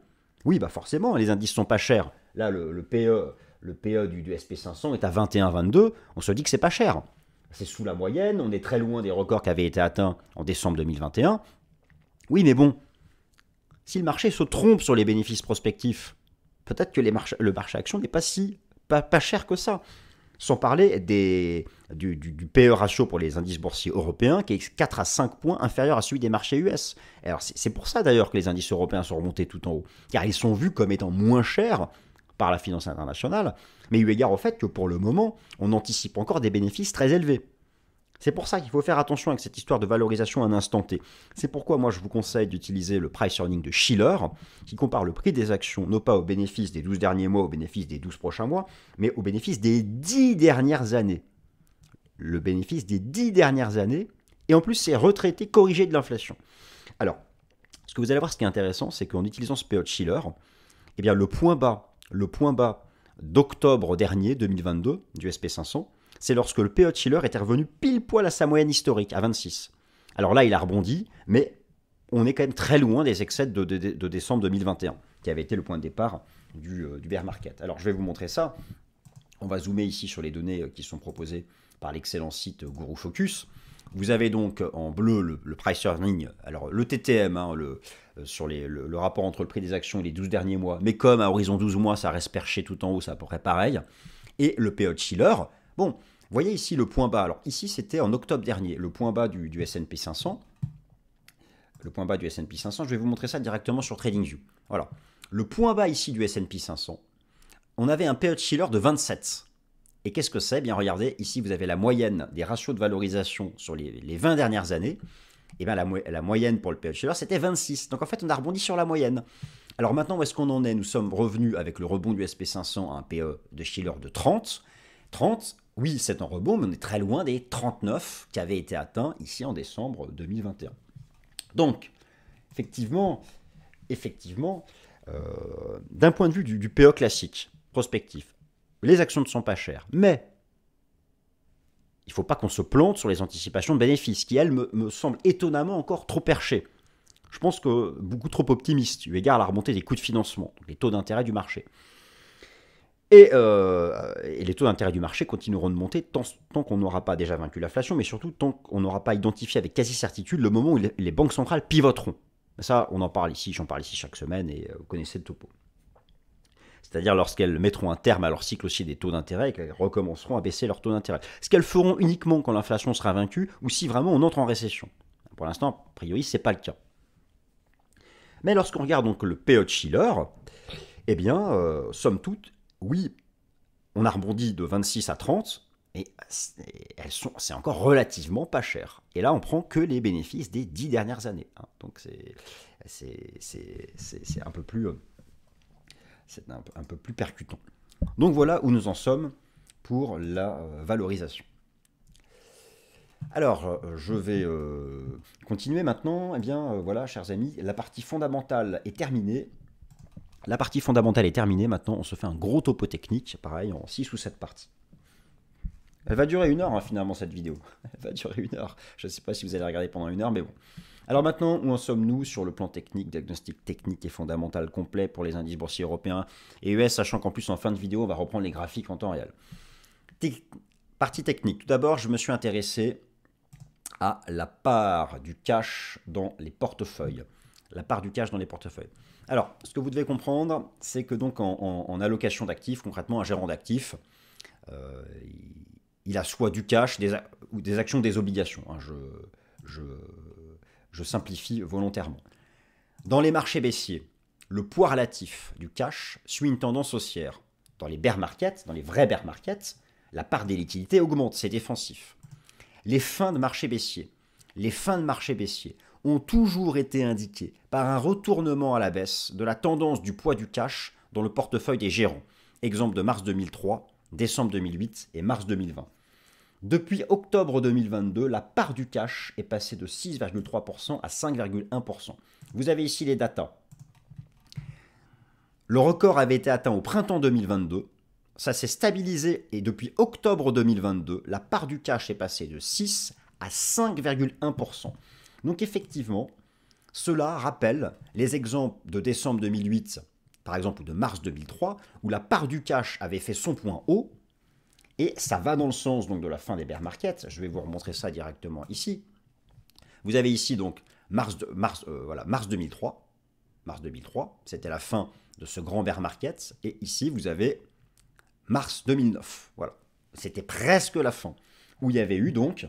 oui, bah forcément, les indices sont pas chers. Là, le, PE le PE du, SP500 est à 21,22, on se dit que c'est pas cher. C'est sous la moyenne, on est très loin des records qui avaient été atteints en décembre 2021. Oui, mais bon, si le marché se trompe sur les bénéfices prospectifs, peut-être que le marché action n'est pas si pas, cher que ça. Sans parler des, du, PE ratio pour les indices boursiers européens, qui est 4 à 5 points inférieur à celui des marchés US. C'est pour ça d'ailleurs que les indices européens sont remontés tout en haut, car ils sont vus comme étant moins chers par la finance internationale, mais eu égard au fait que pour le moment, on anticipe encore des bénéfices très élevés. C'est pour ça qu'il faut faire attention avec cette histoire de valorisation à un instant T. C'est pourquoi moi je vous conseille d'utiliser le price earning de Schiller, qui compare le prix des actions non pas au bénéfice des 12 derniers mois, au bénéfice des 12 prochains mois, mais au bénéfice des 10 dernières années. Le bénéfice des 10 dernières années, et en plus c'est retraité, corrigé de l'inflation. Alors, ce que vous allez voir, ce qui est intéressant, c'est qu'en utilisant ce PO de Schiller, eh bien, le point bas le point bas d'octobre dernier, 2022, du SP500, c'est lorsque le PE Chiller était revenu pile poil à sa moyenne historique, à 26. Alors là, il a rebondi, mais on est quand même très loin des excès de, décembre 2021, qui avait été le point de départ du, euh, du, bear market. Alors je vais vous montrer ça. On va zoomer ici sur les données euh, qui sont proposées par l'excellent site Guru Focus. Vous avez donc en bleu le, price earning, alors le TTM, hein, le, euh, sur le, rapport entre le prix des actions et les 12 derniers mois, mais comme à horizon 12 mois, ça reste perché tout en haut, c'est à peu près pareil. Et le PO Chiller, bon, voyez ici le point bas. Alors ici, c'était en octobre dernier, le point bas du, S&P 500. Le point bas du S&P 500, je vais vous montrer ça directement sur TradingView. Voilà. Le point bas ici du S&P 500, on avait un PO Chiller de 27. Et qu'est-ce que c'est? Bien regardez, ici vous avez la moyenne des ratios de valorisation sur les, 20 dernières années. Et bien la, moyenne pour le PE Schiller, c'était 26. Donc en fait, on a rebondi sur la moyenne. Alors maintenant, où est-ce qu'on en est? Nous sommes revenus avec le rebond du SP500 à un PE de Schiller de 30. 30, oui, c'est un rebond, mais on est très loin des 39 qui avaient été atteints ici en décembre 2021. Donc, effectivement, effectivement, D'un point de vue du, du PE classique, prospectif, les actions ne sont pas chères. Mais il ne faut pas qu'on se plante sur les anticipations de bénéfices, qui, elles, me, semblent étonnamment encore trop perchées. Je pense que beaucoup trop optimistes, eu égard à la remontée des coûts de financement, les taux d'intérêt du marché. Euh, et, les taux d'intérêt du marché continueront de monter tant, qu'on n'aura pas déjà vaincu l'inflation, mais surtout tant qu'on n'aura pas identifié avec quasi-certitude le moment où les, banques centrales pivoteront. Ça, on en parle ici, j'en parle ici chaque semaine, et euh, vous connaissez le topo c'est-à-dire lorsqu'elles mettront un terme à leur cycle aussi des taux d'intérêt et qu'elles recommenceront à baisser leurs taux d'intérêt. Ce qu'elles feront uniquement quand l'inflation sera vaincue ou si vraiment on entre en récession? Pour l'instant, a priori, ce n'est pas le cas. Mais lorsqu'on regarde donc le PE de Schiller, eh bien, euh, somme toute, oui, on a rebondi de 26 à 30, et elles sont, c'est encore relativement pas cher. Et là, on prend que les bénéfices des 10 dernières années. Hein. Donc c'est, un peu plus... Euh, c'est un, peu plus percutant. Donc voilà où nous en sommes pour la euh, valorisation. Alors, euh, je vais continuer maintenant. Eh bien, voilà, chers amis, la partie fondamentale est terminée. La partie fondamentale est terminée. Maintenant, on se fait un gros topo technique, pareil, en 6 ou 7 parties. Elle va durer une heure, hein, finalement, cette vidéo. *laughs* Elle va durer une heure. Je ne sais pas si vous allez regarder pendant une heure, mais bon. Alors maintenant, où en sommes-nous sur le plan technique, diagnostic technique et fondamental complet pour les indices boursiers européens et US, sachant qu'en plus en fin de vidéo, on va reprendre les graphiques en temps réel? partie technique. Tout d'abord, je me suis intéressé à la part du cash dans les portefeuilles. La part du cash dans les portefeuilles. Alors, ce que vous devez comprendre, c'est que donc en, allocation d'actifs, concrètement, un gérant d'actifs, euh, il, a soit du cash des, ou des actions, des obligations. Hein. je, je simplifie volontairement. Dans les marchés baissiers, le poids relatif du cash suit une tendance haussière. Dans les bear markets, dans les vrais bear markets, la part des liquidités augmente, c'est défensif. Les fins de marché baissier, les fins de marché baissier ont toujours été indiquées par un retournement à la baisse de la tendance du poids du cash dans le portefeuille des gérants. Exemple de mars 2003, décembre 2008 et mars 2020. Depuis octobre 2022, la part du cash est passée de 6,3% à 5,1%. Vous avez ici les datas. Le record avait été atteint au printemps 2022. Ça s'est stabilisé et depuis octobre 2022, la part du cash est passée de 6 à 5,1%. Donc effectivement, cela rappelle les exemples de décembre 2008, par exemple, ou de mars 2003, où la part du cash avait fait son point haut, et ça va dans le sens donc de la fin des bear markets. Je vais vous remontrer ça directement ici. Vous avez ici donc mars, mars, euh, mars 2003. Mars 2003, c'était la fin de ce grand bear market. Et ici, vous avez mars 2009. Voilà. C'était presque la fin. Où il y avait eu donc,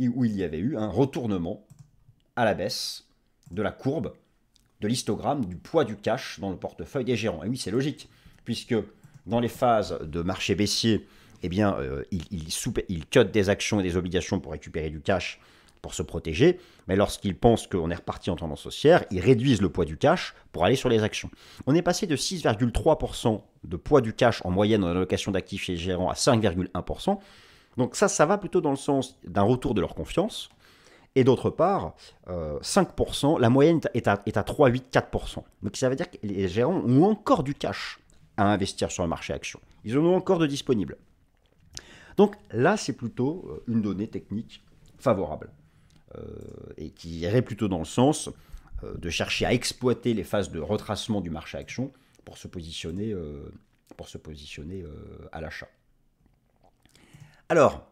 où il y avait eu un retournement à la baisse de la courbe de l'histogramme du poids du cash dans le portefeuille des gérants. Et oui, c'est logique, puisque dans les phases de marché baissier, eh bien, euh, il, il, des actions et des obligations pour récupérer du cash pour se protéger, mais lorsqu'ils pensent qu'on est reparti en tendance haussière, ils réduisent le poids du cash pour aller sur les actions. On est passé de 6,3% de poids du cash en moyenne en allocation d'actifs chez les gérants à 5,1%. Donc ça, ça va plutôt dans le sens d'un retour de leur confiance. Et d'autre part, 5%, euh, la moyenne est à, est à 3,8-4%. Donc ça veut dire que les gérants ont encore du cash à investir sur le marché action. Ils en ont encore de disponibles. Donc là, c'est plutôt euh, une donnée technique favorable euh, et qui irait plutôt dans le sens de chercher à exploiter les phases de retracement du marché action pour se positionner, pour se positionner à l'achat. Alors,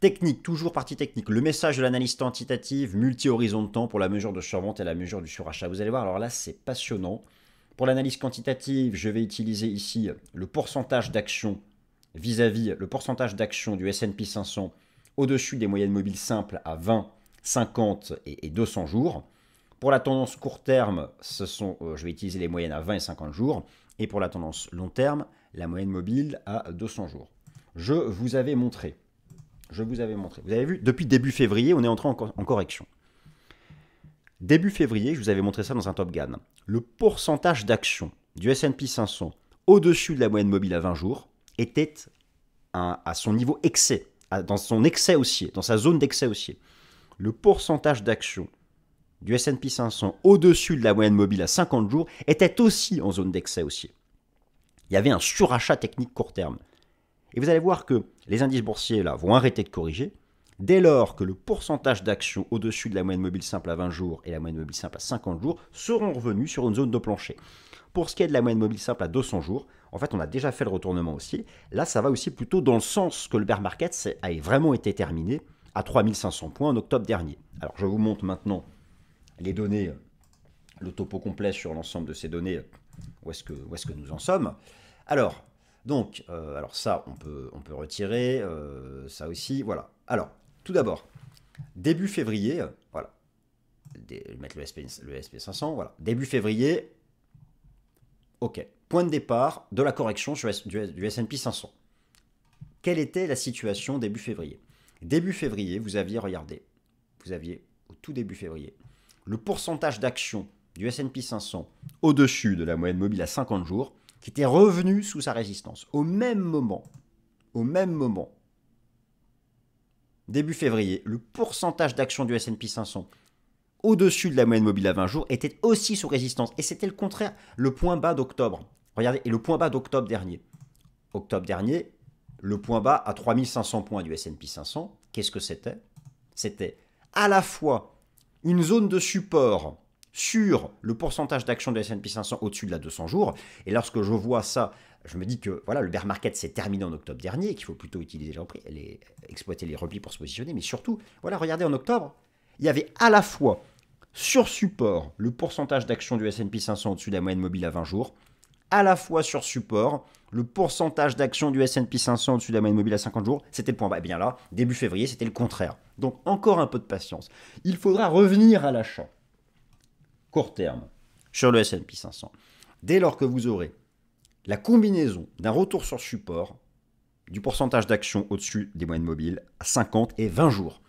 technique, toujours partie technique, le message de l'analyse quantitative multi-horizon de temps pour la mesure de survente et la mesure du surachat. Vous allez voir, alors là, c'est passionnant. Pour l'analyse quantitative, je vais utiliser ici le pourcentage d'actions vis-à-vis le pourcentage d'actions du S&P 500 au-dessus des moyennes mobiles simples à 20, 50 et, 200 jours. Pour la tendance court terme, ce sont, euh, je vais utiliser les moyennes à 20 et 50 jours. Et pour la tendance long terme, la moyenne mobile à 200 jours. Je vous avais montré. Je vous avais montré. Vous avez vu, depuis début février, on est entré en, correction. Début février, je vous avais montré ça dans un Top Gun. Le pourcentage d'actions du S&P 500 au-dessus de la moyenne mobile à 20 jours était à, son niveau excès, dans son excès haussier, dans sa zone d'excès haussier. Le pourcentage d'actions du S&P 500 au-dessus de la moyenne mobile à 50 jours était aussi en zone d'excès haussier. Il y avait un surachat technique court terme. Et vous allez voir que les indices boursiers là vont arrêter de corriger dès lors que le pourcentage d'actions au-dessus de la moyenne mobile simple à 20 jours et la moyenne mobile simple à 50 jours seront revenus sur une zone de plancher. Pour ce qui est de la moyenne mobile simple à 200 jours, en fait, on a déjà fait le retournement haussier. Là, ça va aussi plutôt dans le sens que le bear market a vraiment été terminé à 3500 points en octobre dernier. Alors, je vous montre maintenant les données, le topo complet sur l'ensemble de ces données, où est-ce que, est que nous en sommes. Alors, donc, euh, alors ça, on peut, retirer, euh, ça aussi, voilà. Alors, tout d'abord, début février, voilà, mettre le, SP, le SP500, voilà, début février, ok, point de départ de la correction du, du S&P 500. Quelle était la situation début février? Début février, vous aviez, regardé, vous aviez, au tout début février, le pourcentage d'actions du S&P 500 au-dessus de la moyenne mobile à 50 jours qui était revenu sous sa résistance. Au même moment, au même moment, début février, le pourcentage d'actions du S&P 500 au-dessus de la moyenne mobile à 20 jours était aussi sous résistance. Et c'était le contraire, le point bas d'octobre. Regardez, et le point bas d'octobre dernier. Octobre dernier, le point bas à 3500 points du S&P 500, qu'est-ce que c'était? C'était à la fois une zone de support sur le pourcentage d'actions de S&P 500 au-dessus de la 200 jours. Et lorsque je vois ça, je me dis que voilà, le bear market s'est terminé en octobre dernier, qu'il faut plutôt utiliser les replis, les, exploiter les replis pour se positionner. Mais surtout, voilà, regardez en octobre, il y avait à la fois sur support le pourcentage d'actions du S&P 500 au-dessus de la moyenne mobile à 20 jours, à la fois sur support le pourcentage d'actions du S&P 500 au-dessus de la moyenne mobile à 50 jours, c'était le point. Et eh bien là, début février, c'était le contraire. Donc encore un peu de patience. Il faudra revenir à l'achat court terme sur le S&P 500. Dès lors que vous aurez la combinaison d'un retour sur support, du pourcentage d'actions au-dessus des moyennes mobiles à 50 et 20 jours.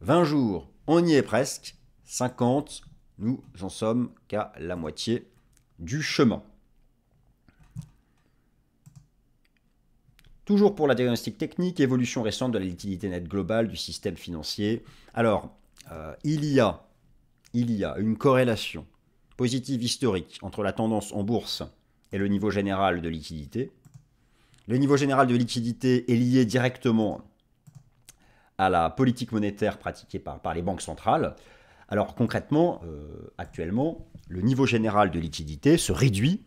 20 jours, on y est presque. 50, nous en sommes qu'à la moitié du chemin. Toujours pour la diagnostic technique, évolution récente de la liquidité nette globale du système financier. Alors, euh, il, y a, il y a une corrélation positive historique entre la tendance en bourse et le niveau général de liquidité. Le niveau général de liquidité est lié directement à la politique monétaire pratiquée par, les banques centrales. Alors concrètement, euh, actuellement, le niveau général de liquidité se réduit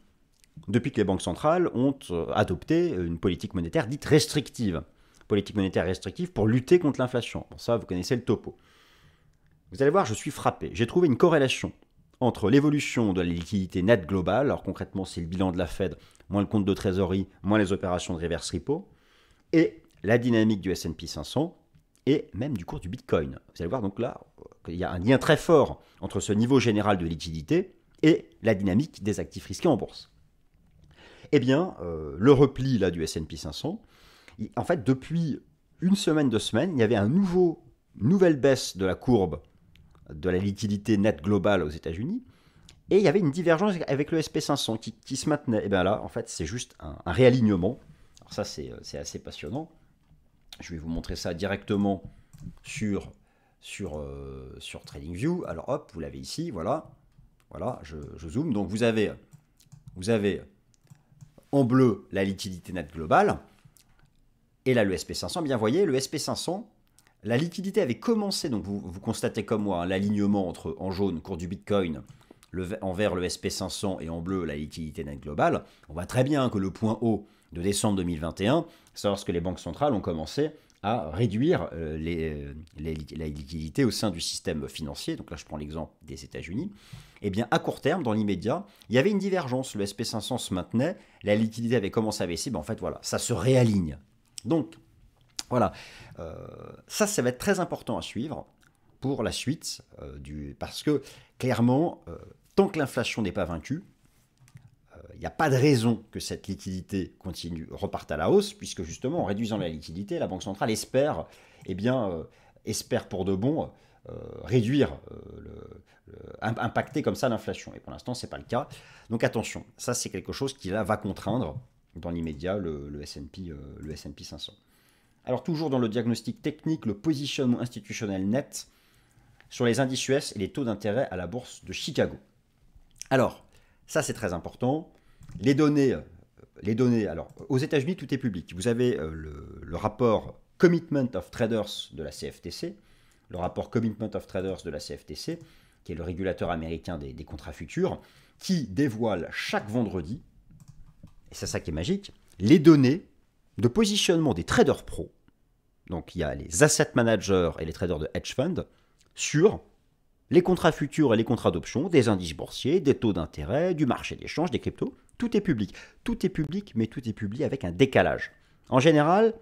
depuis que les banques centrales ont euh, adopté une politique monétaire dite restrictive. Politique monétaire restrictive pour lutter contre l'inflation. Pour ça, vous connaissez le topo. Vous allez voir, je suis frappé. J'ai trouvé une corrélation entre l'évolution de la liquidité nette globale, alors concrètement c'est le bilan de la Fed, moins le compte de trésorerie, moins les opérations de reverse repo, et la dynamique du S&P 500, et même du cours du Bitcoin. Vous allez voir donc là, il y a un lien très fort entre ce niveau général de liquidité et la dynamique des actifs risqués en bourse. Eh bien, euh, le repli là, du S&P 500, en fait, depuis une semaine, deux semaines, il y avait un nouveau, une nouvelle baisse de la courbe de la liquidité nette globale aux États-Unis. Et il y avait une divergence avec le SP500 qui, se maintenait. Et bien là, en fait, c'est juste un, réalignement. Alors ça, c'est assez passionnant. Je vais vous montrer ça directement sur, sur, euh, sur TradingView. Alors hop, vous l'avez ici, voilà. Voilà, je, zoome. Donc vous avez, vous avez en bleu la liquidité nette globale. Et là, le SP500, bien voyez, le SP500, la liquidité avait commencé, donc vous, constatez comme moi, hein, l'alignement entre en jaune, cours du Bitcoin, le, en vert le SP500 et en bleu la liquidité nette globale. On voit très bien que le point haut de décembre 2021, c'est lorsque les banques centrales ont commencé à réduire euh, les, les, la liquidité au sein du système financier. Donc là, je prends l'exemple des États-Unis. Eh bien, à court terme, dans l'immédiat, il y avait une divergence. Le SP500 se maintenait, la liquidité avait commencé à baisser. Ben, en fait, voilà, ça se réaligne. Donc, voilà. Euh, ça, ça va être très important à suivre pour la suite, euh, du, parce que clairement, tant que l'inflation n'est pas vaincue, il n'y a pas de raison que cette liquidité continue, reparte à la hausse, puisque justement, en réduisant la liquidité, la Banque centrale espère, eh bien, euh, espère pour de bon euh, réduire, euh, impacter comme ça l'inflation. Et pour l'instant, ce n'est pas le cas. Donc attention, ça c'est quelque chose qui là, va contraindre dans l'immédiat le, le S&P 500. Alors toujours dans le diagnostic technique, le positionnement institutionnel net, sur les indices US et les taux d'intérêt à la bourse de Chicago. Alors, ça c'est très important. Les données, euh, les données alors aux États-Unis, tout est public. Vous avez euh, le, rapport Commitment of Traders de la CFTC, le rapport Commitment of Traders de la CFTC, qui est le régulateur américain des, des contrats futurs, qui dévoile chaque vendredi, et c'est ça qui est magique, les données de positionnement des traders pro. Donc il y a les asset managers et les traders de hedge fund sur les contrats futurs et les contrats d'options, des indices boursiers, des taux d'intérêt, du marché d'échange, des cryptos. Tout est public. Tout est public, mais tout est publié avec un décalage. En général,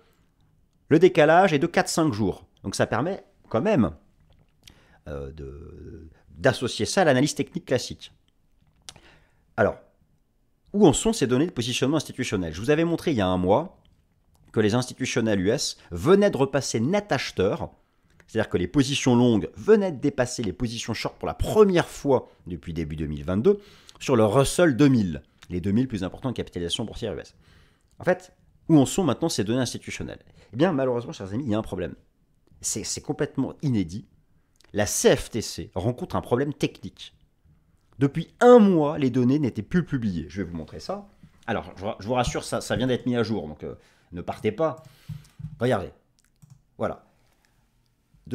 le décalage est de 4-5 jours. Donc ça permet quand même euh, d'associer ça à l'analyse technique classique. Alors, où en sont ces données de positionnement institutionnel? Je vous avais montré il y a un mois que les institutionnels US venaient de repasser net acheteur c'est-à-dire que les positions longues venaient de dépasser les positions short pour la première fois depuis début 2022 sur le Russell 2000, les 2000 plus importants de capitalisation boursière US. En fait, où en sont maintenant ces données institutionnelles? Eh bien, malheureusement, chers amis, il y a un problème. C'est complètement inédit. La CFTC rencontre un problème technique. Depuis un mois, les données n'étaient plus publiées. Je vais vous montrer ça. Alors, je vous rassure, ça, vient d'être mis à jour, donc euh, ne partez pas. Regardez. Voilà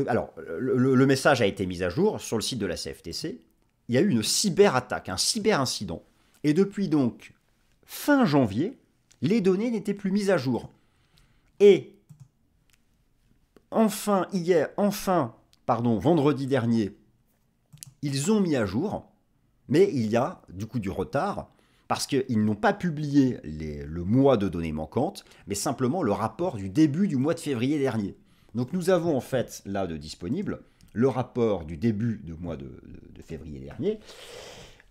alors, le, message a été mis à jour sur le site de la CFTC. Il y a eu une cyberattaque, un cyberincident. Et depuis donc fin janvier, les données n'étaient plus mises à jour. Et enfin, hier, enfin, pardon, vendredi dernier, ils ont mis à jour, mais il y a du coup du retard, parce qu'ils n'ont pas publié le mois de données manquantes, mais simplement le rapport du début du mois de février dernier. Donc nous avons en fait là de disponible le rapport du début du mois de, février dernier.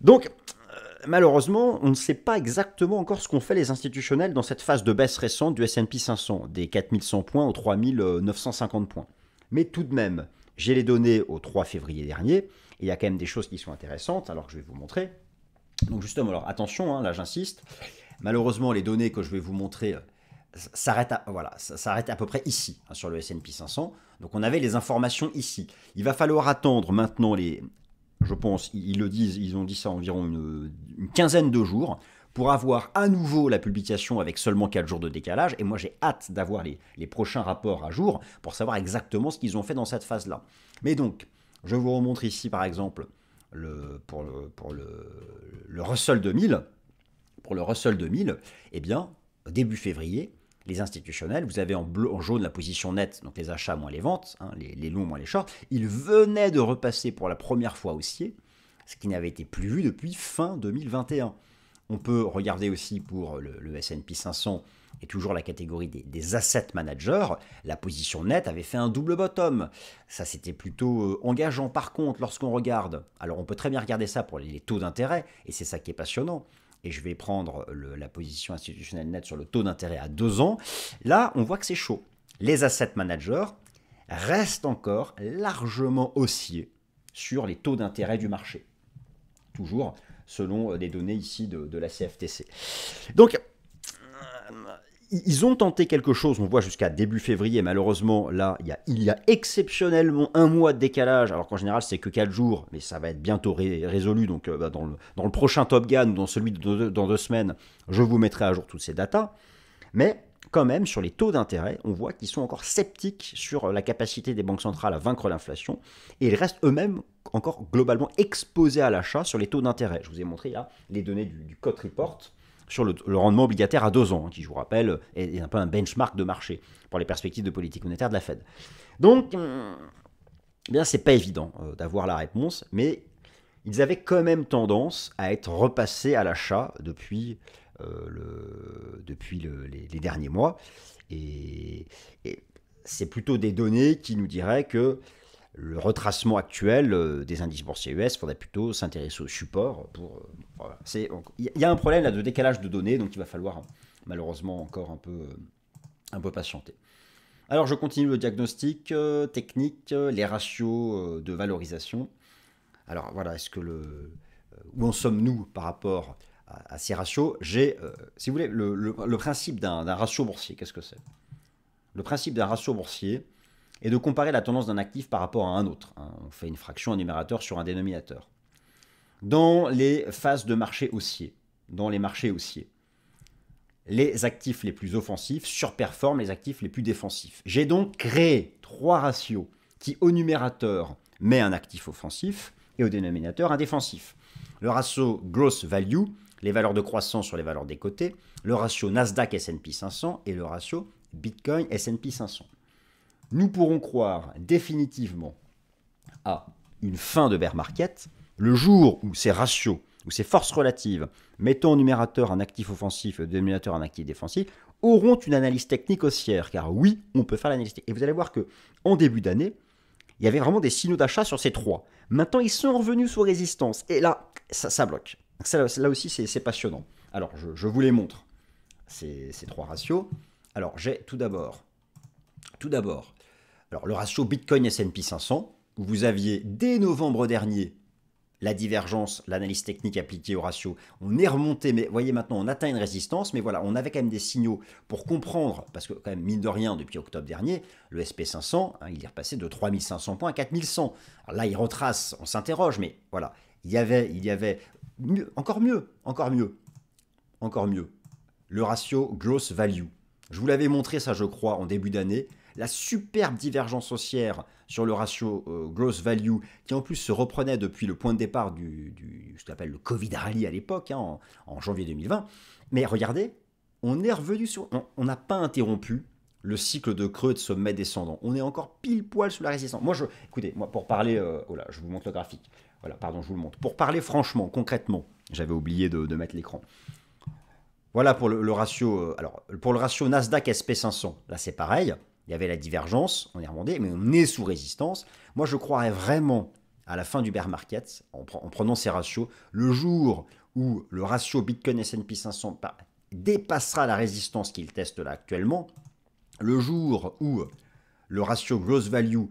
Donc euh, malheureusement, on ne sait pas exactement encore ce qu'ont fait les institutionnels dans cette phase de baisse récente du S&P 500, des 4100 points aux 3950 points. Mais tout de même, j'ai les données au 3 février dernier, et il y a quand même des choses qui sont intéressantes, alors je vais vous montrer. Donc justement, alors attention, hein, là j'insiste, malheureusement les données que je vais vous montrer s'arrête à, voilà, à peu près ici, hein, sur le S&P 500. Donc on avait les informations ici. Il va falloir attendre maintenant les, je pense, ils le disent, ils ont dit ça environ une, quinzaine de jours pour avoir à nouveau la publication avec seulement 4 jours de décalage. Et moi j'ai hâte d'avoir les, prochains rapports à jour pour savoir exactement ce qu'ils ont fait dans cette phase-là. Mais donc, je vous remontre ici par exemple le, pour, le, pour Russell 2000. Pour le Russell 2000, eh bien, début février, les institutionnels, vous avez en, bleu, en jaune la position nette, donc les achats moins les ventes, hein, les, longs moins les shorts, ils venaient de repasser pour la première fois haussier, ce qui n'avait été plus vu depuis fin 2021. On peut regarder aussi pour le, le S&P 500 et toujours la catégorie des, asset managers, la position nette avait fait un double bottom. Ça, c'était plutôt euh, engageant. Par contre, lorsqu'on regarde, alors on peut très bien regarder ça pour les taux d'intérêt, et c'est ça qui est passionnant et je vais prendre la position institutionnelle nette sur le taux d'intérêt à 2 ans, là, on voit que c'est chaud. Les asset managers restent encore largement haussiers sur les taux d'intérêt du marché. Toujours selon des données ici de, de la CFTC. Donc, ils ont tenté quelque chose, on voit jusqu'à début février, malheureusement, là, il y, a, exceptionnellement un mois de décalage, alors qu'en général, c'est que 4 jours, mais ça va être bientôt résolu, donc euh, bah, dans, le, prochain Top Gun, ou dans celui de dans deux semaines, je vous mettrai à jour toutes ces datas. Mais quand même, sur les taux d'intérêt, on voit qu'ils sont encore sceptiques sur la capacité des banques centrales à vaincre l'inflation, et ils restent eux-mêmes encore globalement exposés à l'achat sur les taux d'intérêt. Je vous ai montré les données du, du Code Report sur le, rendement obligataire à deux ans, hein, qui, je vous rappelle, est, un peu un benchmark de marché pour les perspectives de politique monétaire de la Fed. Donc, eh bien, c'est pas évident euh, d'avoir la réponse, mais ils avaient quand même tendance à être repassés à l'achat depuis, euh, le, depuis les, derniers mois. Et c'est plutôt des données qui nous diraient que le retracement actuel euh, des indices boursiers US, il faudrait plutôt s'intéresser au support. Pour, euh, il y a un problème là de décalage de données, donc il va falloir malheureusement encore un peu, euh, un peu patienter. Alors je continue le diagnostic technique, les ratios de valorisation. Alors voilà, est-ce que le, où en sommes-nous par rapport à, ces ratios? J'ai, si vous voulez, le, le principe d'un ratio boursier, qu'est-ce que c'est? Le principe d'un ratio boursier, et de comparer la tendance d'un actif par rapport à un autre. Hein. On fait une fraction, un numérateur sur un dénominateur. Dans les phases de marché haussier, dans les marchés haussiers, les actifs les plus offensifs surperforment les actifs les plus défensifs. J'ai donc créé trois ratios qui, au numérateur, met un actif offensif et au dénominateur un défensif. Le ratio gross value, les valeurs de croissance sur les valeurs des côtés, le ratio Nasdaq S&P 500 et le ratio Bitcoin S&P 500. Nous pourrons croire définitivement à une fin de bear market le jour où ces ratios, où ces forces relatives, mettant au numérateur un actif offensif et au dénominateur un actif défensif, auront une analyse technique haussière. Car oui, on peut faire l'analyse technique. Et vous allez voir que en début d'année, il y avait vraiment des signaux d'achat sur ces trois. Maintenant, ils sont revenus sous résistance. Et là, ça, bloque. là aussi, c'est passionnant. Alors, je, vous les montre, ces, ces trois ratios. Alors, j'ai tout d'abord, tout d'abord, alors le ratio Bitcoin S&P 500, où vous aviez dès novembre dernier la divergence, l'analyse technique appliquée au ratio, on est remonté, mais voyez maintenant, on atteint une résistance, mais voilà, on avait quand même des signaux pour comprendre, parce que quand même, mine de rien, depuis octobre dernier, le SP500, hein, il est repassé de 3500 points à 4100. Alors là, il retrace, on s'interroge, mais voilà, il y avait, il y avait encore mieux, encore mieux, encore mieux, le ratio gross value. Je vous l'avais montré ça, je crois, en début d'année, la superbe divergence haussière sur le ratio euh, gross value, qui en plus se reprenait depuis le point de départ du, ce qu'on appelle le Covid rally à l'époque, hein, en, janvier 2020. Mais regardez, on est revenu sur... On n'a pas interrompu le cycle de creux de sommet descendant. On est encore pile poil sous la résistance. Moi, je, écoutez, moi, pour parler, euh, oh je vous montre le graphique. Voilà, pardon, je vous le montre. Pour parler franchement, concrètement, j'avais oublié de, mettre l'écran. Voilà pour le, ratio. Euh, alors, pour le ratio Nasdaq SP500, là c'est pareil il y avait la divergence, est remonté, mais on est sous résistance. Moi, je croirais vraiment à la fin du bear market, en, prenant ces ratios, le jour où le ratio Bitcoin S&P 500 dépassera la résistance qu'il teste là actuellement, le jour où le ratio gross value,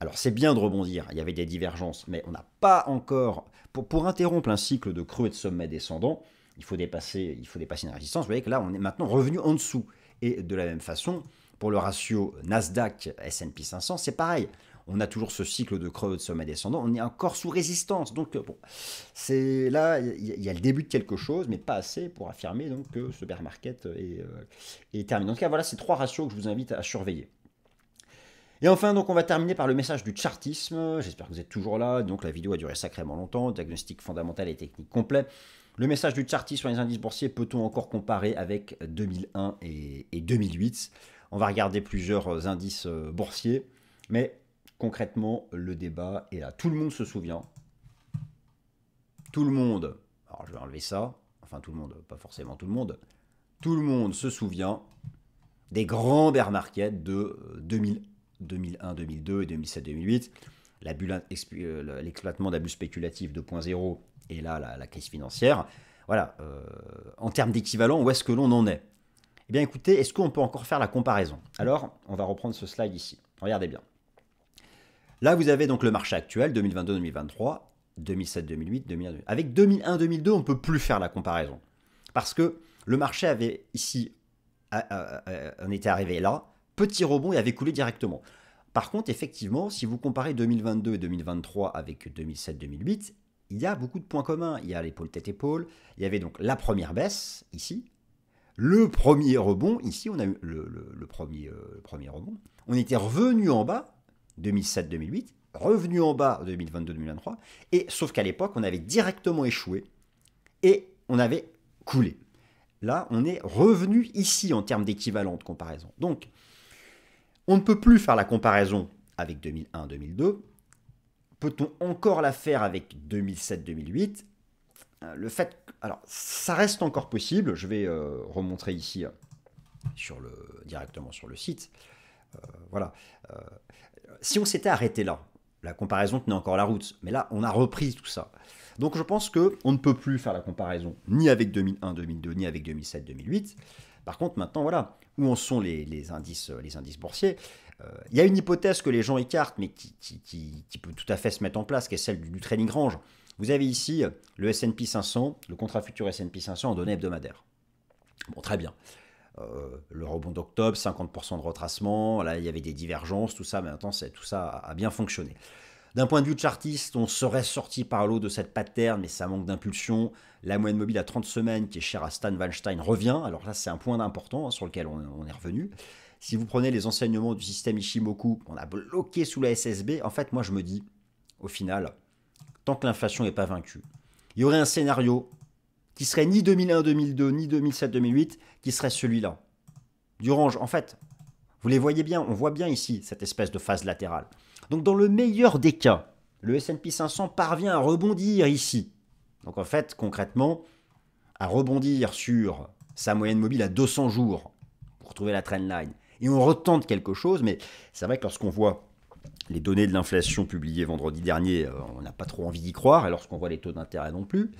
alors c'est bien de rebondir, il y avait des divergences, mais on n'a pas encore, pour, pour, interrompre un cycle de creux et de sommet descendant, il faut dépasser, il faut dépasser une résistance. Vous voyez que là, on est maintenant revenu en dessous. Et de la même façon, pour le ratio Nasdaq S&P 500, c'est pareil. On a toujours ce cycle de creux de sommet descendant, on est encore sous résistance. Donc bon, c'est là, il y, a le début de quelque chose, mais pas assez pour affirmer donc que ce bear market est, euh, est terminé. En tout cas, voilà ces trois ratios que je vous invite à surveiller. Et enfin, donc, on va terminer par le message du chartisme. J'espère que vous êtes toujours là. Donc, la vidéo a duré sacrément longtemps. Diagnostic fondamental et technique complet. Le message du chartisme sur les indices boursiers, peut-on encore comparer avec 2001 et 2008 on va regarder plusieurs euh, indices euh, boursiers, mais concrètement, le débat est là. Tout le monde se souvient. Tout le monde, alors je vais enlever ça, enfin tout le monde, pas forcément tout le monde, tout le monde se souvient des grands bear markets de 2000, 2001, 2002 et 2007, 2008, euh, l'exploitement d'abus spéculatifs 2.0 et là la, crise financière. Voilà, en termes d'équivalent, où est-ce que l'on en est eh bien écoutez, est-ce qu'on peut encore faire la comparaison Alors, on va reprendre ce slide ici. Regardez bien. Là, vous avez donc le marché actuel, 2022-2023, 2007-2008, 2001 Avec 2001-2002, on ne peut plus faire la comparaison. Parce que le marché avait ici, on était arrivé là, petit rebond et avait coulé directement. Par contre, effectivement, si vous comparez 2022 et 2023 avec 2007-2008, il y a beaucoup de points communs. Il y a l'épaule tête-épaule. Il y avait donc la première baisse, ici, le premier rebond, ici on a eu le, premier, euh, premier rebond, on était revenu en bas, 2007-2008, revenu en bas 2022-2023, et sauf qu'à l'époque on avait directement échoué et on avait coulé. Là, on est revenu ici en termes d'équivalent de comparaison. Donc, on ne peut plus faire la comparaison avec 2001-2002. Peut-on encore la faire avec 2007-2008 euh, le fait, alors ça reste encore possible. Je vais euh, remontrer ici euh, sur le, directement sur le site. voilà. si on s'était arrêté là, la comparaison tenait encore la route, mais là on a repris tout ça. Donc je pense que on ne peut plus faire la comparaison ni avec 2001, 2002, ni avec 2007, 2008. Par contre, maintenant, voilà, où en sont les, indices, les indices boursiers? Il y a une hypothèse que les gens écartent, mais qui, peut tout à fait se mettre en place, qui est celle du, du trading range. Vous avez ici le S&P 500, le contrat futur S&P 500 en données hebdomadaires. Bon, très bien. le rebond d'octobre, 50% de retracement, là il y avait des divergences, tout ça, mais maintenant tout ça a bien fonctionné. D'un point de vue chartiste, on serait sorti par l'eau de cette pattern, mais ça manque d'impulsion. La moyenne mobile à 30 semaines, qui est chère à Stan Weinstein, revient. Alors là, c'est un point d'important hein, sur lequel on, est revenu. Si vous prenez les enseignements du système Ishimoku, on a bloqué sous la SSB. En fait, moi, je me dis, au final, tant que l'inflation n'est pas vaincue, il y aurait un scénario qui serait ni 2001-2002, ni 2007-2008, qui serait celui-là. Du range, en fait, vous les voyez bien, on voit bien ici cette espèce de phase latérale. Donc dans le meilleur des cas, le S&P 500 parvient à rebondir ici. Donc en fait, concrètement, à rebondir sur sa moyenne mobile à 200 jours pour trouver la trendline. Et on retente quelque chose, mais c'est vrai que lorsqu'on voit les données de l'inflation publiées vendredi dernier, euh, on n'a pas trop envie d'y croire, et lorsqu'on voit les taux d'intérêt non plus.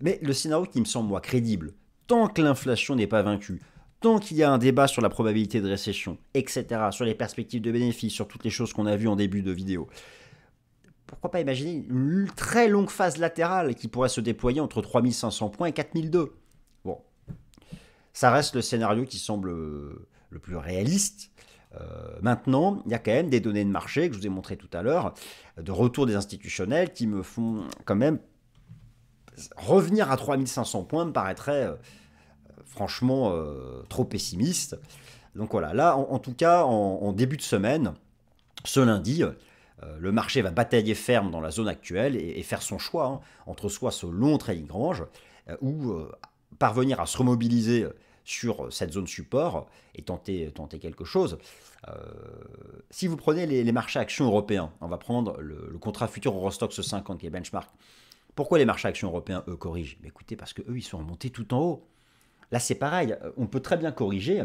Mais le scénario qui me semble, moi, crédible, tant que l'inflation n'est pas vaincue, tant qu'il y a un débat sur la probabilité de récession, etc., sur les perspectives de bénéfices, sur toutes les choses qu'on a vues en début de vidéo, pourquoi pas imaginer une très longue phase latérale qui pourrait se déployer entre 3500 points et 4002 Bon, ça reste le scénario qui semble le plus réaliste. Euh, maintenant, il y a quand même des données de marché que je vous ai montré tout à l'heure, de retour des institutionnels qui me font quand même revenir à 3500 points me paraîtrait euh, franchement euh, trop pessimiste. Donc voilà, là en, tout cas en, début de semaine, ce lundi, le marché va batailler ferme dans la zone actuelle et, faire son choix hein, entre soit ce long trading range ou parvenir à se remobiliser sur cette zone support et tenter, tenter quelque chose. si vous prenez les, marchés actions européens, on va prendre le, contrat futur Eurostox 50 qui est benchmark. Pourquoi les marchés actions européens, eux, corrigent? Écoutez, parce qu'eux, ils sont remontés tout en haut. Là, c'est pareil, euh, on peut très bien corriger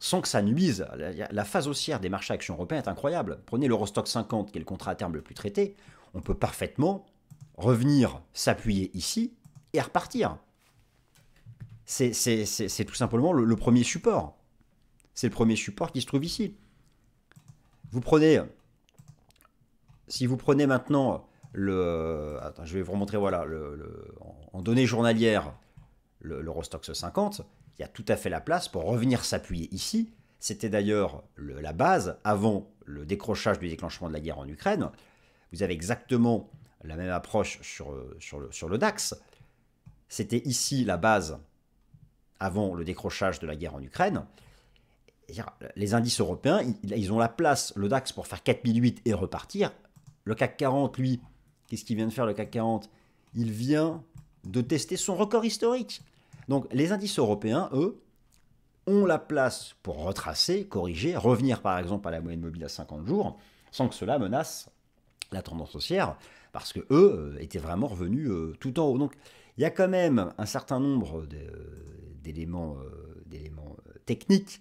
sans que ça nuise. La phase haussière des marchés actions européens est incroyable. Prenez l'Eurostock 50, qui est le contrat à terme le plus traité, on peut parfaitement revenir s'appuyer ici et repartir. C'est tout simplement le, premier support. C'est le premier support qui se trouve ici. Vous prenez, si vous prenez maintenant le, attends, je vais vous remontrer voilà, le, en données journalières, l'Eurostox 50, il y a tout à fait la place pour revenir s'appuyer ici. C'était d'ailleurs la base avant le décrochage du déclenchement de la guerre en Ukraine. Vous avez exactement la même approche sur, le DAX. C'était ici la base avant le décrochage de la guerre en Ukraine. Les indices européens, ils ont la place, le DAX, pour faire 4008 et repartir. Le CAC 40, lui, qu'est-ce qu'il vient de faire le CAC 40 Il vient de tester son record historique. Donc les indices européens, eux, ont la place pour retracer, corriger, revenir par exemple à la moyenne mobile à 50 jours, sans que cela menace la tendance haussière, parce que eux euh, étaient vraiment revenus euh, tout en haut. Donc il y a quand même un certain nombre d'éléments euh, techniques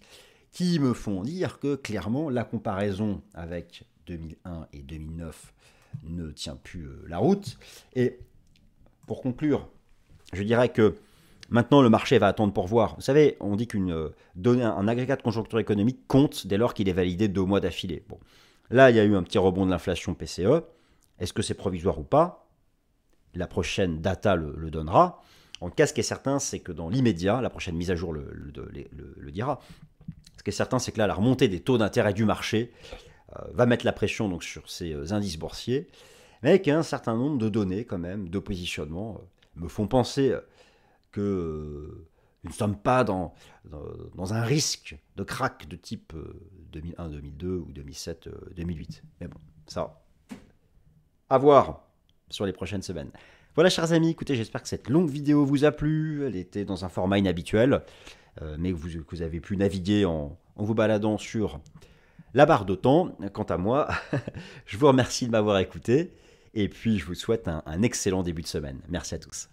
qui me font dire que clairement la comparaison avec 2001 et 2009 ne tient plus la route. Et pour conclure, je dirais que maintenant le marché va attendre pour voir. Vous savez, on dit qu'une euh, un agrégat de conjoncture économique compte dès lors qu'il est validé deux mois d'affilée. Bon, là, il y a eu un petit rebond de l'inflation PCE. Est-ce que c'est provisoire ou pas? La prochaine data le, donnera. En tout cas, ce qui est certain, c'est que dans l'immédiat, la prochaine mise à jour le, dira. Ce qui est certain, c'est que là, la remontée des taux d'intérêt du marché euh, va mettre la pression donc, sur ces euh, indices boursiers, mais avec un certain nombre de données quand même, de positionnement me font penser que euh, nous ne sommes pas dans, dans, un risque de crack de type 2001, euh, 2002 ou 2007, 2008. Euh, Mais bon, ça, à voir sur les prochaines semaines. Voilà, chers amis, écoutez, j'espère que cette longue vidéo vous a plu. Elle était dans un format inhabituel, euh, mais que vous, avez pu naviguer en, vous baladant sur la barre de temps. Quant à moi, *laughs* je vous remercie de m'avoir écouté. Et puis, je vous souhaite un excellent début de semaine. Merci à tous.